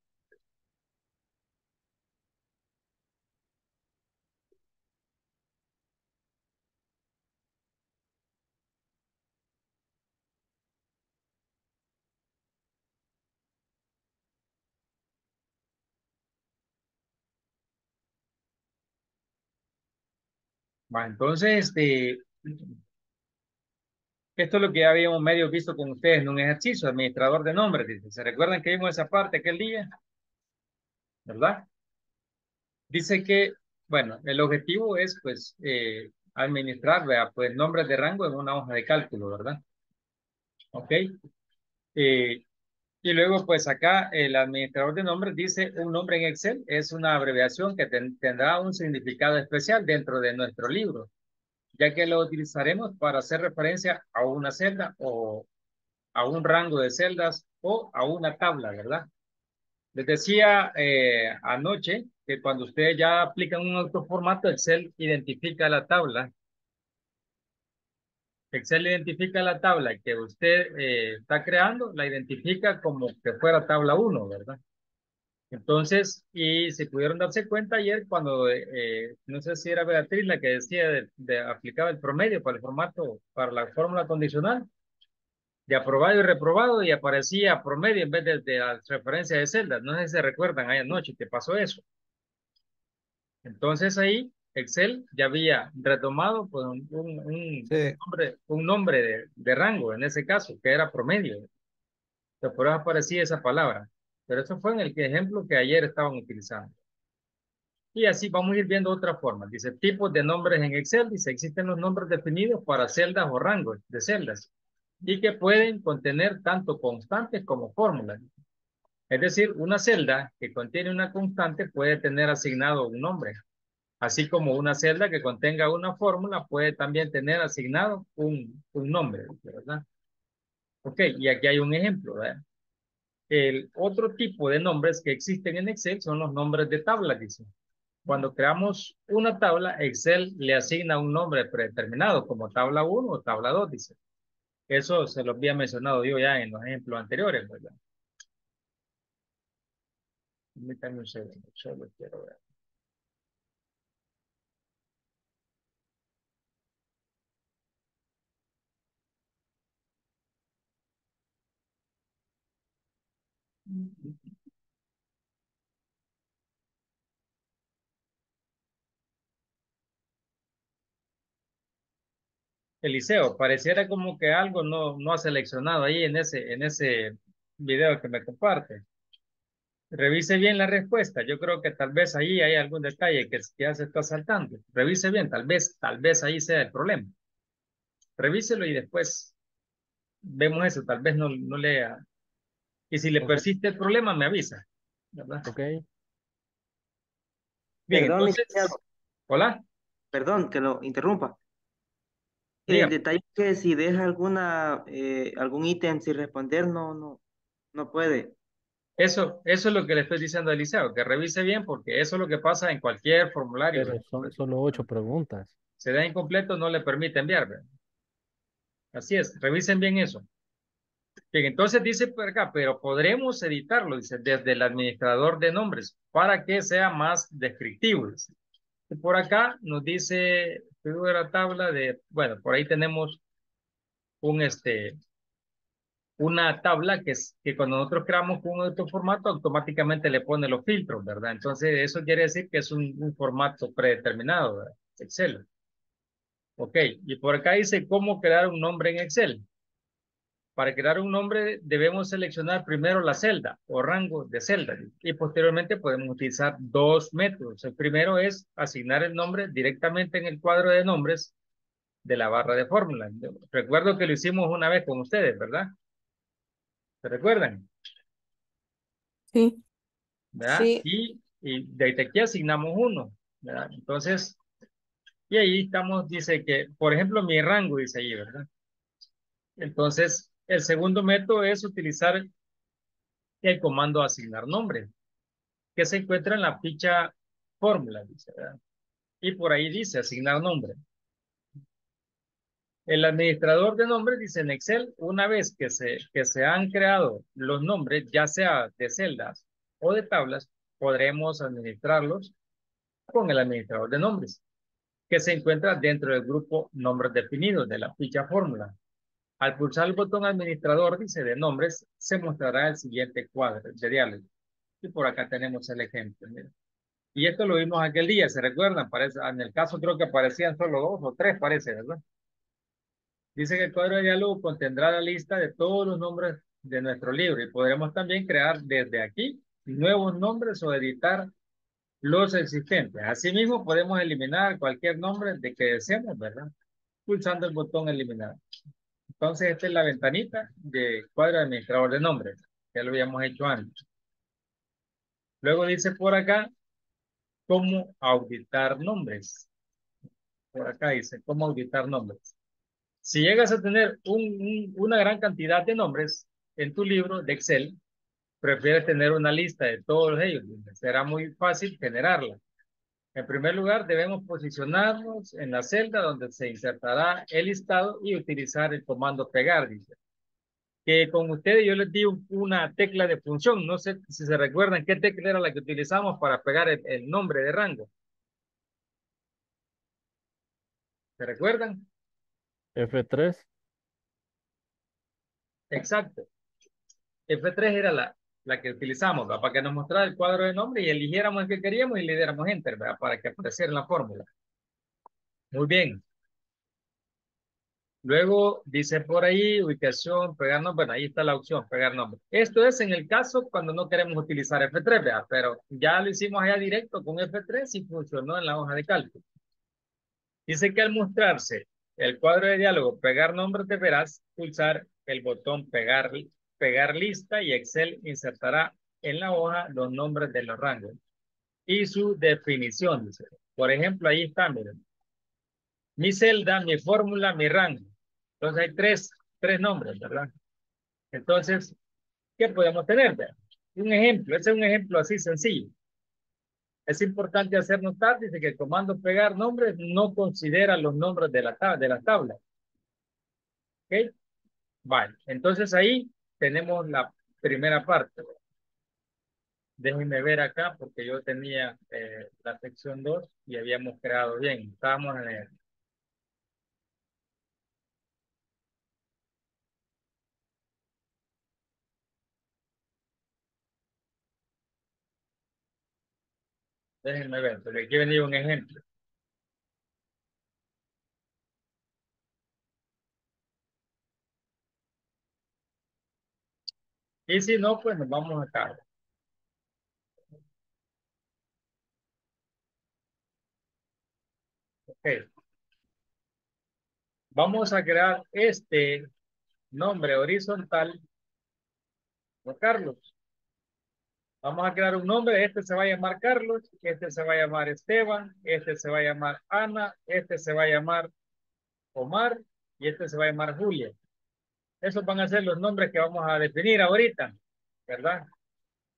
Va, entonces, este, esto es lo que ya habíamos medio visto con ustedes en un ejercicio, administrador de nombres, dice. ¿Se recuerdan que vimos esa parte aquel día? ¿Verdad? Dice que, bueno, el objetivo es, pues, eh, administrar, ¿verdad? pues, nombres de rango en una hoja de cálculo, ¿verdad? ¿Ok? Eh, y luego, pues, acá el administrador de nombres dice un nombre en Excel es una abreviación que ten- tendrá un significado especial dentro de nuestro libro, ya que lo utilizaremos para hacer referencia a una celda o a un rango de celdas o a una tabla, ¿verdad? Les decía eh, anoche que cuando ustedes ya aplican un autoformato, Excel identifica la tabla. Excel identifica la tabla que usted eh, está creando, la identifica como que fuera tabla 1, ¿verdad? Entonces, y si pudieron darse cuenta ayer cuando, eh, no sé si era Beatriz la que decía de, de aplicaba el promedio para el formato, para la fórmula condicional, de aprobado y reprobado y aparecía promedio en vez de, de la referencia de celdas. No sé si se recuerdan ayer anoche que pasó eso. Entonces ahí Excel ya había retomado pues, un, un, Sí. nombre, un nombre de, de rango en ese caso, que era promedio. Entonces, por eso aparecía esa palabra. Pero eso fue en el ejemplo que ayer estaban utilizando. Y así vamos a ir viendo otra forma. Dice tipos de nombres en Excel. Dice existen los nombres definidos para celdas o rangos de celdas y que pueden contener tanto constantes como fórmulas. Es decir, una celda que contiene una constante puede tener asignado un nombre, así como una celda que contenga una fórmula puede también tener asignado un, un nombre, ¿verdad? Ok, y aquí hay un ejemplo, ¿verdad? El otro tipo de nombres que existen en Excel son los nombres de tabla, dice. Cuando creamos una tabla, Excel le asigna un nombre predeterminado, como tabla 1 o tabla 2, dice. Eso se lo había mencionado yo ya en los ejemplos anteriores, ¿verdad? Permítame un segundo, solo quiero ver. Eliseo, pareciera como que algo no, no ha seleccionado ahí en ese, en ese video que me comparte. Revise bien la respuesta. Yo creo que tal vez ahí hay algún detalle que, que ya se está saltando. Revise bien, tal vez, tal vez ahí sea el problema. Revíselo y después vemos eso. Tal vez no, no lea. Y si le persiste el problema, me avisa. ¿verdad? Ok. Bien, Perdón, entonces, hola. Perdón que lo interrumpa. El detalle es que si deja alguna, eh, algún ítem sin responder, no, no, no puede. Eso, eso es lo que le estoy diciendo a Eliseo, que revise bien porque eso es lo que pasa en cualquier formulario. Pero son solo ocho preguntas. Se da incompleto, no le permite enviar. ¿verdad? Así es, revisen bien eso. Bien, entonces dice por acá, pero podremos editarlo, dice, desde el administrador de nombres para que sea más descriptivo. dice. Por acá nos dice, la tabla de, bueno, por ahí tenemos un, este, una tabla que, es, que cuando nosotros creamos un otro formato, automáticamente le pone los filtros, ¿verdad? Entonces, eso quiere decir que es un, un formato predeterminado, ¿verdad? Excel. Ok, y por acá dice cómo crear un nombre en Excel. Para crear un nombre debemos seleccionar primero la celda o rango de celda y posteriormente podemos utilizar dos métodos. El primero es asignar el nombre directamente en el cuadro de nombres de la barra de fórmula. Recuerdo que lo hicimos una vez con ustedes, ¿verdad? ¿Se recuerdan? Sí. ¿Verdad? Sí. Y, y de aquí asignamos uno, ¿verdad? Entonces, y ahí estamos, dice que, por ejemplo, mi rango dice ahí, ¿verdad? Entonces, el segundo método es utilizar el comando asignar nombre, que se encuentra en la ficha fórmula. Y por ahí dice asignar nombre. El administrador de nombres dice en Excel, una vez que se, que se han creado los nombres, ya sea de celdas o de tablas, podremos administrarlos con el administrador de nombres, que se encuentra dentro del grupo nombres definidos de la ficha fórmula. Al pulsar el botón administrador, dice de nombres, se mostrará el siguiente cuadro de diálogo. Y por acá tenemos el ejemplo. Y esto lo vimos aquel día, ¿se recuerdan? Parece, en el caso creo que aparecían solo dos o tres, parece, ¿verdad? Dice que el cuadro de diálogo contendrá la lista de todos los nombres de nuestro libro y podremos también crear desde aquí nuevos nombres o editar los existentes. Asimismo, podemos eliminar cualquier nombre de que deseemos, ¿verdad? Pulsando el botón eliminar. Entonces, esta es la ventanita de cuadro de administrador de nombres. Ya lo habíamos hecho antes. Luego dice por acá, cómo auditar nombres. Por acá dice, cómo auditar nombres. Si llegas a tener un, un, una gran cantidad de nombres en tu libro de Excel, prefieres tener una lista de todos ellos. Será muy fácil generarla. En primer lugar, debemos posicionarnos en la celda donde se insertará el listado y utilizar el comando pegar, dice. Que con ustedes yo les di una tecla de función. No sé si se recuerdan qué tecla era la que utilizamos para pegar el, el nombre de rango. ¿Se recuerdan? F3. Exacto. F3 era la, la que utilizamos ¿verdad? para que nos mostrara el cuadro de nombre y eligiéramos el que queríamos y le diéramos enter ¿verdad? para que apareciera la fórmula. Muy bien. Luego dice por ahí ubicación, pegar nombre. Bueno, ahí está la opción, pegar nombre. Esto es en el caso cuando no queremos utilizar F3, ¿verdad? pero ya lo hicimos allá directo con F3 y funcionó en la hoja de cálculo. Dice que al mostrarse el cuadro de diálogo, pegar nombre, deberás pulsar el botón pegar, pegar lista y Excel insertará en la hoja los nombres de los rangos y su definición. Por ejemplo, ahí está, miren. Mi celda, mi fórmula, mi rango. Entonces hay tres, tres nombres, ¿verdad? Entonces, ¿qué podemos tener? ¿verdad? Un ejemplo, ese es un ejemplo así sencillo. Es importante hacer notar, dice que el comando pegar nombres no considera los nombres de la, de la tabla. ¿Ok? Vale, entonces ahí tenemos la primera parte. Déjenme ver acá porque yo tenía eh, la sección 2 y habíamos creado bien. Estábamos en el... Déjenme ver, porque aquí venía un ejemplo. Y si no, pues nos vamos acá. Ok. Vamos a crear este nombre horizontal por Carlos. Vamos a crear un nombre, este se va a llamar Carlos, este se va a llamar Esteban, este se va a llamar Ana, este se va a llamar Omar y este se va a llamar Julia. Esos van a ser los nombres que vamos a definir ahorita, ¿verdad?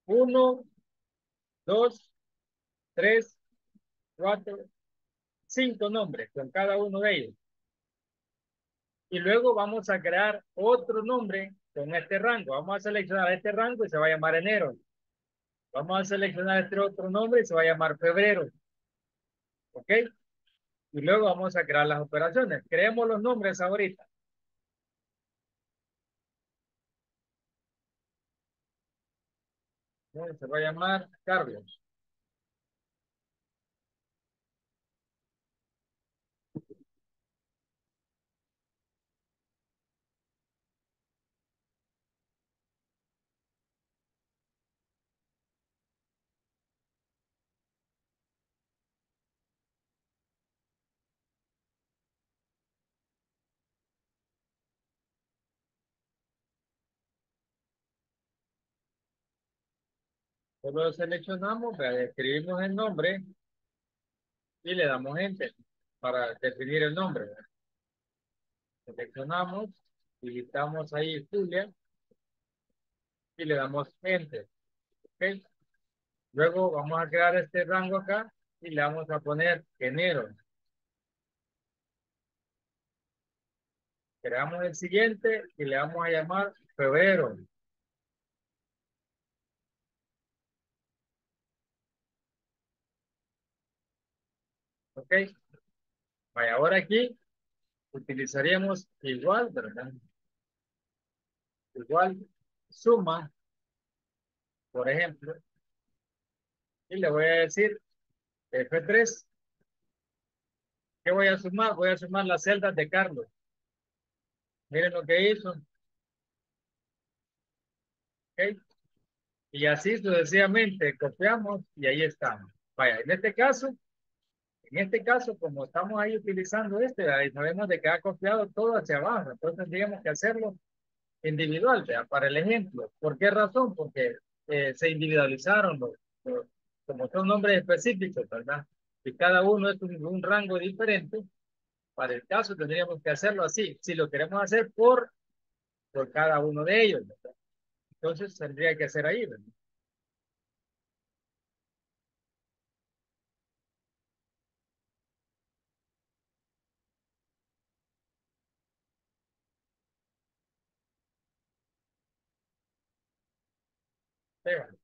Uno, dos, tres, cuatro, cinco nombres con cada uno de ellos. Y luego vamos a crear otro nombre con este rango. Vamos a seleccionar este rango y se va a llamar enero. Vamos a seleccionar este otro nombre y se va a llamar febrero. ¿Ok? Y luego vamos a crear las operaciones. Creemos los nombres ahorita. Se va a llamar Carlos. Solo seleccionamos, escribimos el nombre y le damos enter para definir el nombre. Seleccionamos, digitamos ahí Julia y le damos enter. Luego vamos a crear este rango acá y le vamos a poner enero. Creamos el siguiente y le vamos a llamar febrero. Ok. Vaya, ahora aquí utilizaríamos igual, ¿verdad? Igual suma, por ejemplo. Y le voy a decir F3. ¿Qué voy a sumar? Voy a sumar las celdas de Carlos. Miren lo que hizo. Ok. Y así sucesivamente copiamos y ahí estamos. Vaya, en este caso, en este caso, como estamos ahí utilizando este, ahí sabemos de que ha copiado todo hacia abajo, entonces tendríamos que hacerlo individual, para el ejemplo. ¿Por qué razón? Porque eh, se individualizaron los, como son nombres específicos, ¿verdad? Y cada uno es un, rango diferente. Para el caso tendríamos que hacerlo así, si lo queremos hacer por, por cada uno de ellos, ¿verdad? Entonces tendría que ser ahí, ¿verdad? There.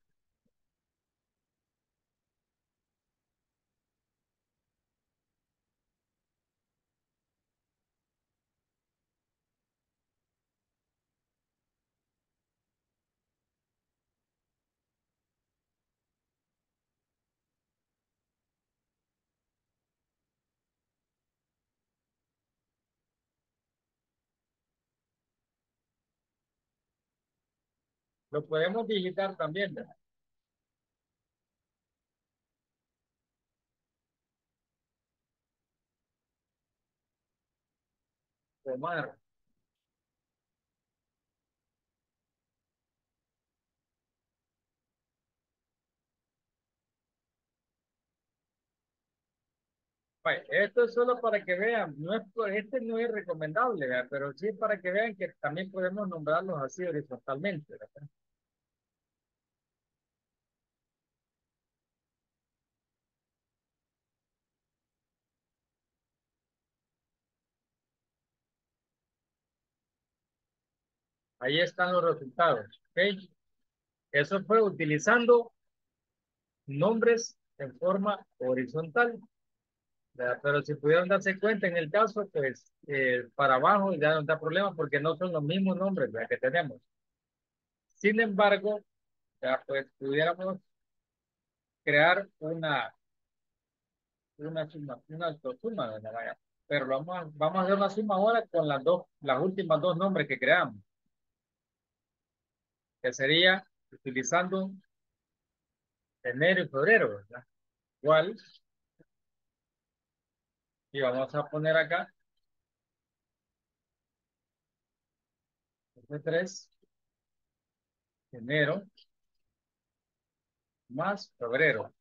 Lo podemos digitar también, ¿verdad? Esto es solo para que vean, no es, este no es recomendable, pero sí para que vean que también podemos nombrarlos así horizontalmente. Ahí están los resultados. ¿ok? Eso fue utilizando nombres en forma horizontal. Pero si pudieron darse cuenta en el caso, pues eh, para abajo ya no da problema porque no son los mismos nombres que tenemos. Sin embargo, ya pues pudiéramos crear una una suma, una suma, pero vamos a, vamos a hacer una suma ahora con las dos, las últimas dos nombres que creamos. que sería utilizando enero y febrero, ¿verdad? Igual. Y vamos a poner acá. F3. Enero. Más febrero.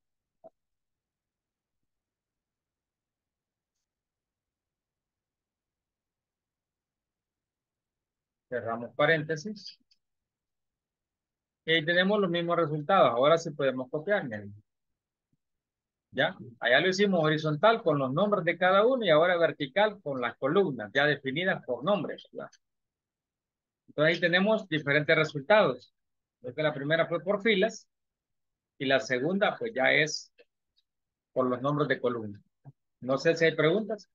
Cerramos paréntesis. Y tenemos los mismos resultados. Ahora sí podemos copiar. miren. ¿Ya? Allá lo hicimos horizontal con los nombres de cada uno y ahora vertical con las columnas ya definidas por nombres. ¿verdad? Entonces ahí tenemos diferentes resultados. Porque la primera fue por filas y la segunda pues ya es por los nombres de columnas. No sé si hay preguntas.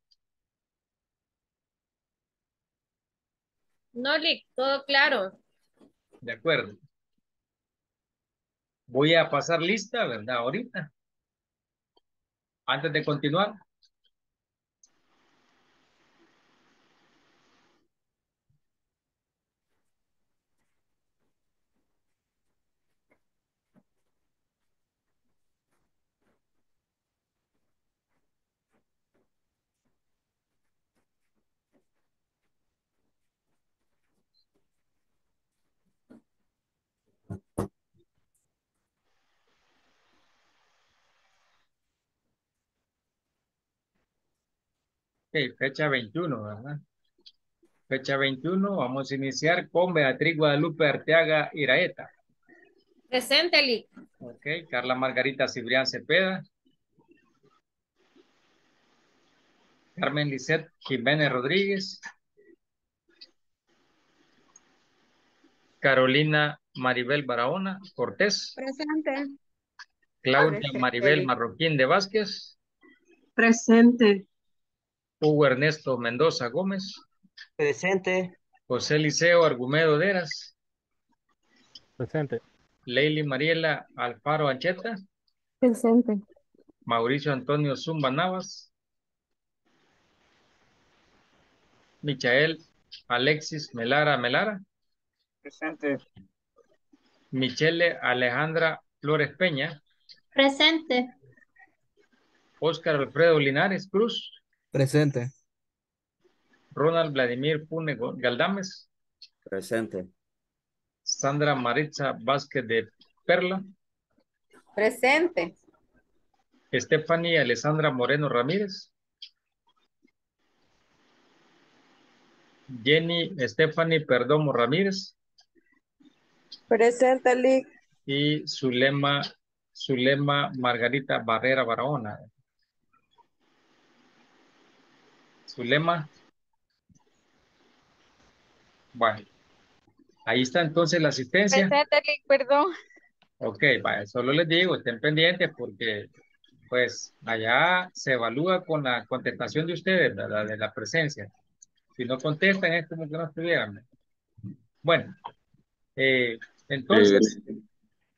No, Lick, todo claro. De acuerdo. Voy a pasar lista, ¿verdad? Ahorita. Antes de continuar. Ok, fecha 21, ¿verdad? Fecha 21, vamos a iniciar con Beatriz Guadalupe Arteaga Iraeta. Presente, Lick. Ok, Carla Margarita Cibrián Cepeda. Carmen Lisette Jiménez Rodríguez. Carolina Maribel Barahona Cortés. Presente. Claudia. Maribel Marroquín de Vázquez. Presente. Hugo Ernesto Mendoza Gómez. Presente. José Liceo Argumedo Deras. Presente. Leili Mariela Alfaro Ancheta. Presente. Mauricio Antonio Zumba Navas. Michael Alexis Melara Melara. Presente. Michele Alejandra Flores Peña. Presente. Óscar Alfredo Linares Cruz. Presente. Ronald Vladimir Pune Galdames. Presente. Sandra Maritza Vázquez de Perla. Presente. Stephanie Alessandra Moreno Ramírez. Jenny Stephanie Perdomo Ramírez. Presente, Lick. Y Zulema, Zulema Margarita Barrera Barahona. Zulema. Bueno. Ahí está entonces la asistencia. Perdón. Ok, solo les digo, estén pendientes porque pues allá se evalúa con la contestación de ustedes, ¿verdad? De la presencia. Si no contestan es como que no estuvieran. Bueno, eh, entonces,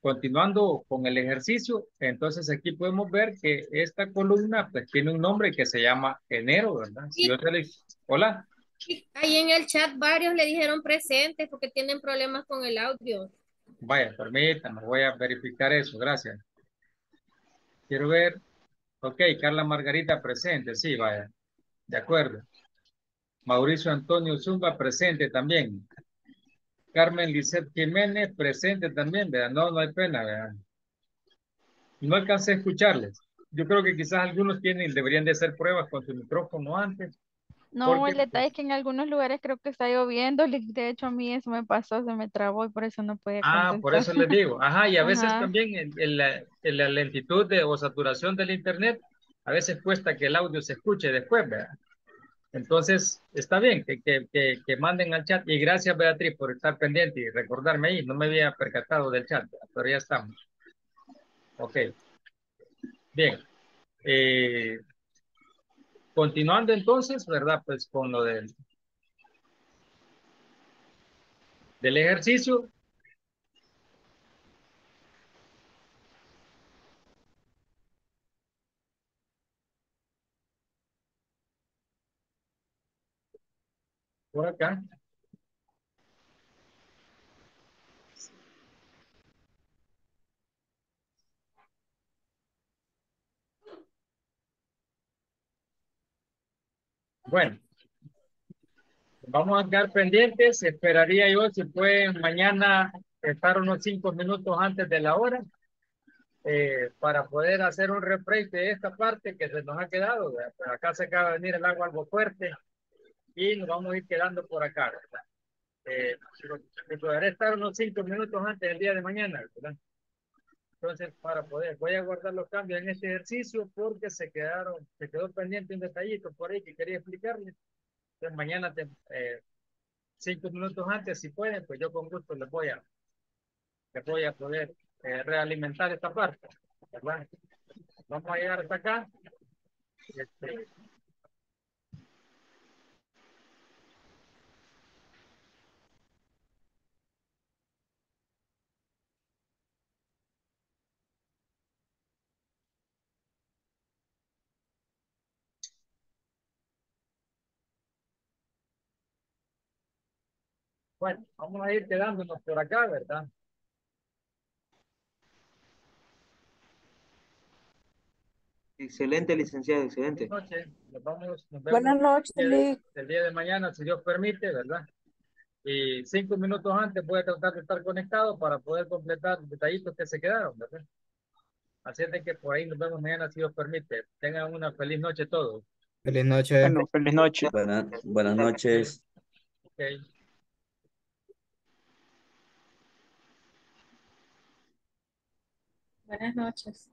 continuando con el ejercicio, entonces aquí podemos ver que esta columna pues tiene un nombre que se llama enero, ¿verdad? Si yo te le- Hola, Ahí en el chat varios le dijeron presente porque tienen problemas con el audio. vaya, permítame, voy a verificar eso, gracias. Quiero ver, ok, Carla Margarita presente, sí, vaya, de acuerdo. Mauricio Antonio Zumba presente también. Carmen Lisette Jiménez presente también, ¿verdad? No, no hay pena, ¿verdad? No alcancé a escucharles. Yo creo que quizás algunos tienen, deberían de hacer pruebas con su micrófono antes. No, Porque, el detalle es que en algunos lugares creo que está lloviendo. De hecho, a mí eso me pasó, se me trabó y por eso no podía Ah, por eso contestar. les digo. Ajá, y a veces Ajá. también en, en la, en la lentitud de, o saturación del internet, a veces cuesta que el audio se escuche después, ¿verdad? Entonces, está bien que, que, que, manden al chat. Y gracias, Beatriz, por estar pendiente y recordarme ahí. No me había percatado del chat, pero ya estamos. Ok. Bien. Eh, continuando entonces, ¿verdad? Pues con lo del, del ejercicio. por acá. Bueno, vamos a quedar pendientes. Esperaría yo si pueden mañana estar unos cinco minutos antes de la hora eh, para poder hacer un refresh de esta parte que se nos ha quedado. Acá se acaba de venir el agua algo fuerte y nos vamos a ir quedando por acá. ¿verdad? Eh, podré estar unos cinco minutos antes del día de mañana. ¿verdad? Entonces, para poder, voy a guardar los cambios en este ejercicio porque se quedaron, se quedó pendiente un detallito por ahí que quería explicarles. Entonces, mañana, te- eh, cinco minutos antes, si pueden, pues yo con gusto les voy a, les voy a poder eh, realimentar esta parte. ¿verdad? Vamos a llegar hasta acá. Este, bueno, vamos a ir quedándonos por acá, ¿verdad? Excelente, licenciado, excelente. Buenas noches. Nos vemos Buenas noches, el día de- Lick. el día de mañana, si Dios permite, ¿verdad? Y cinco minutos antes voy a tratar de estar conectado para poder completar detallitos que se quedaron, ¿verdad? Así es de que por ahí nos vemos mañana, si Dios permite. Tengan una feliz noche todos. Feliz noche. Bueno, feliz noche. Buena- buenas noches. Ok. Buenas noches.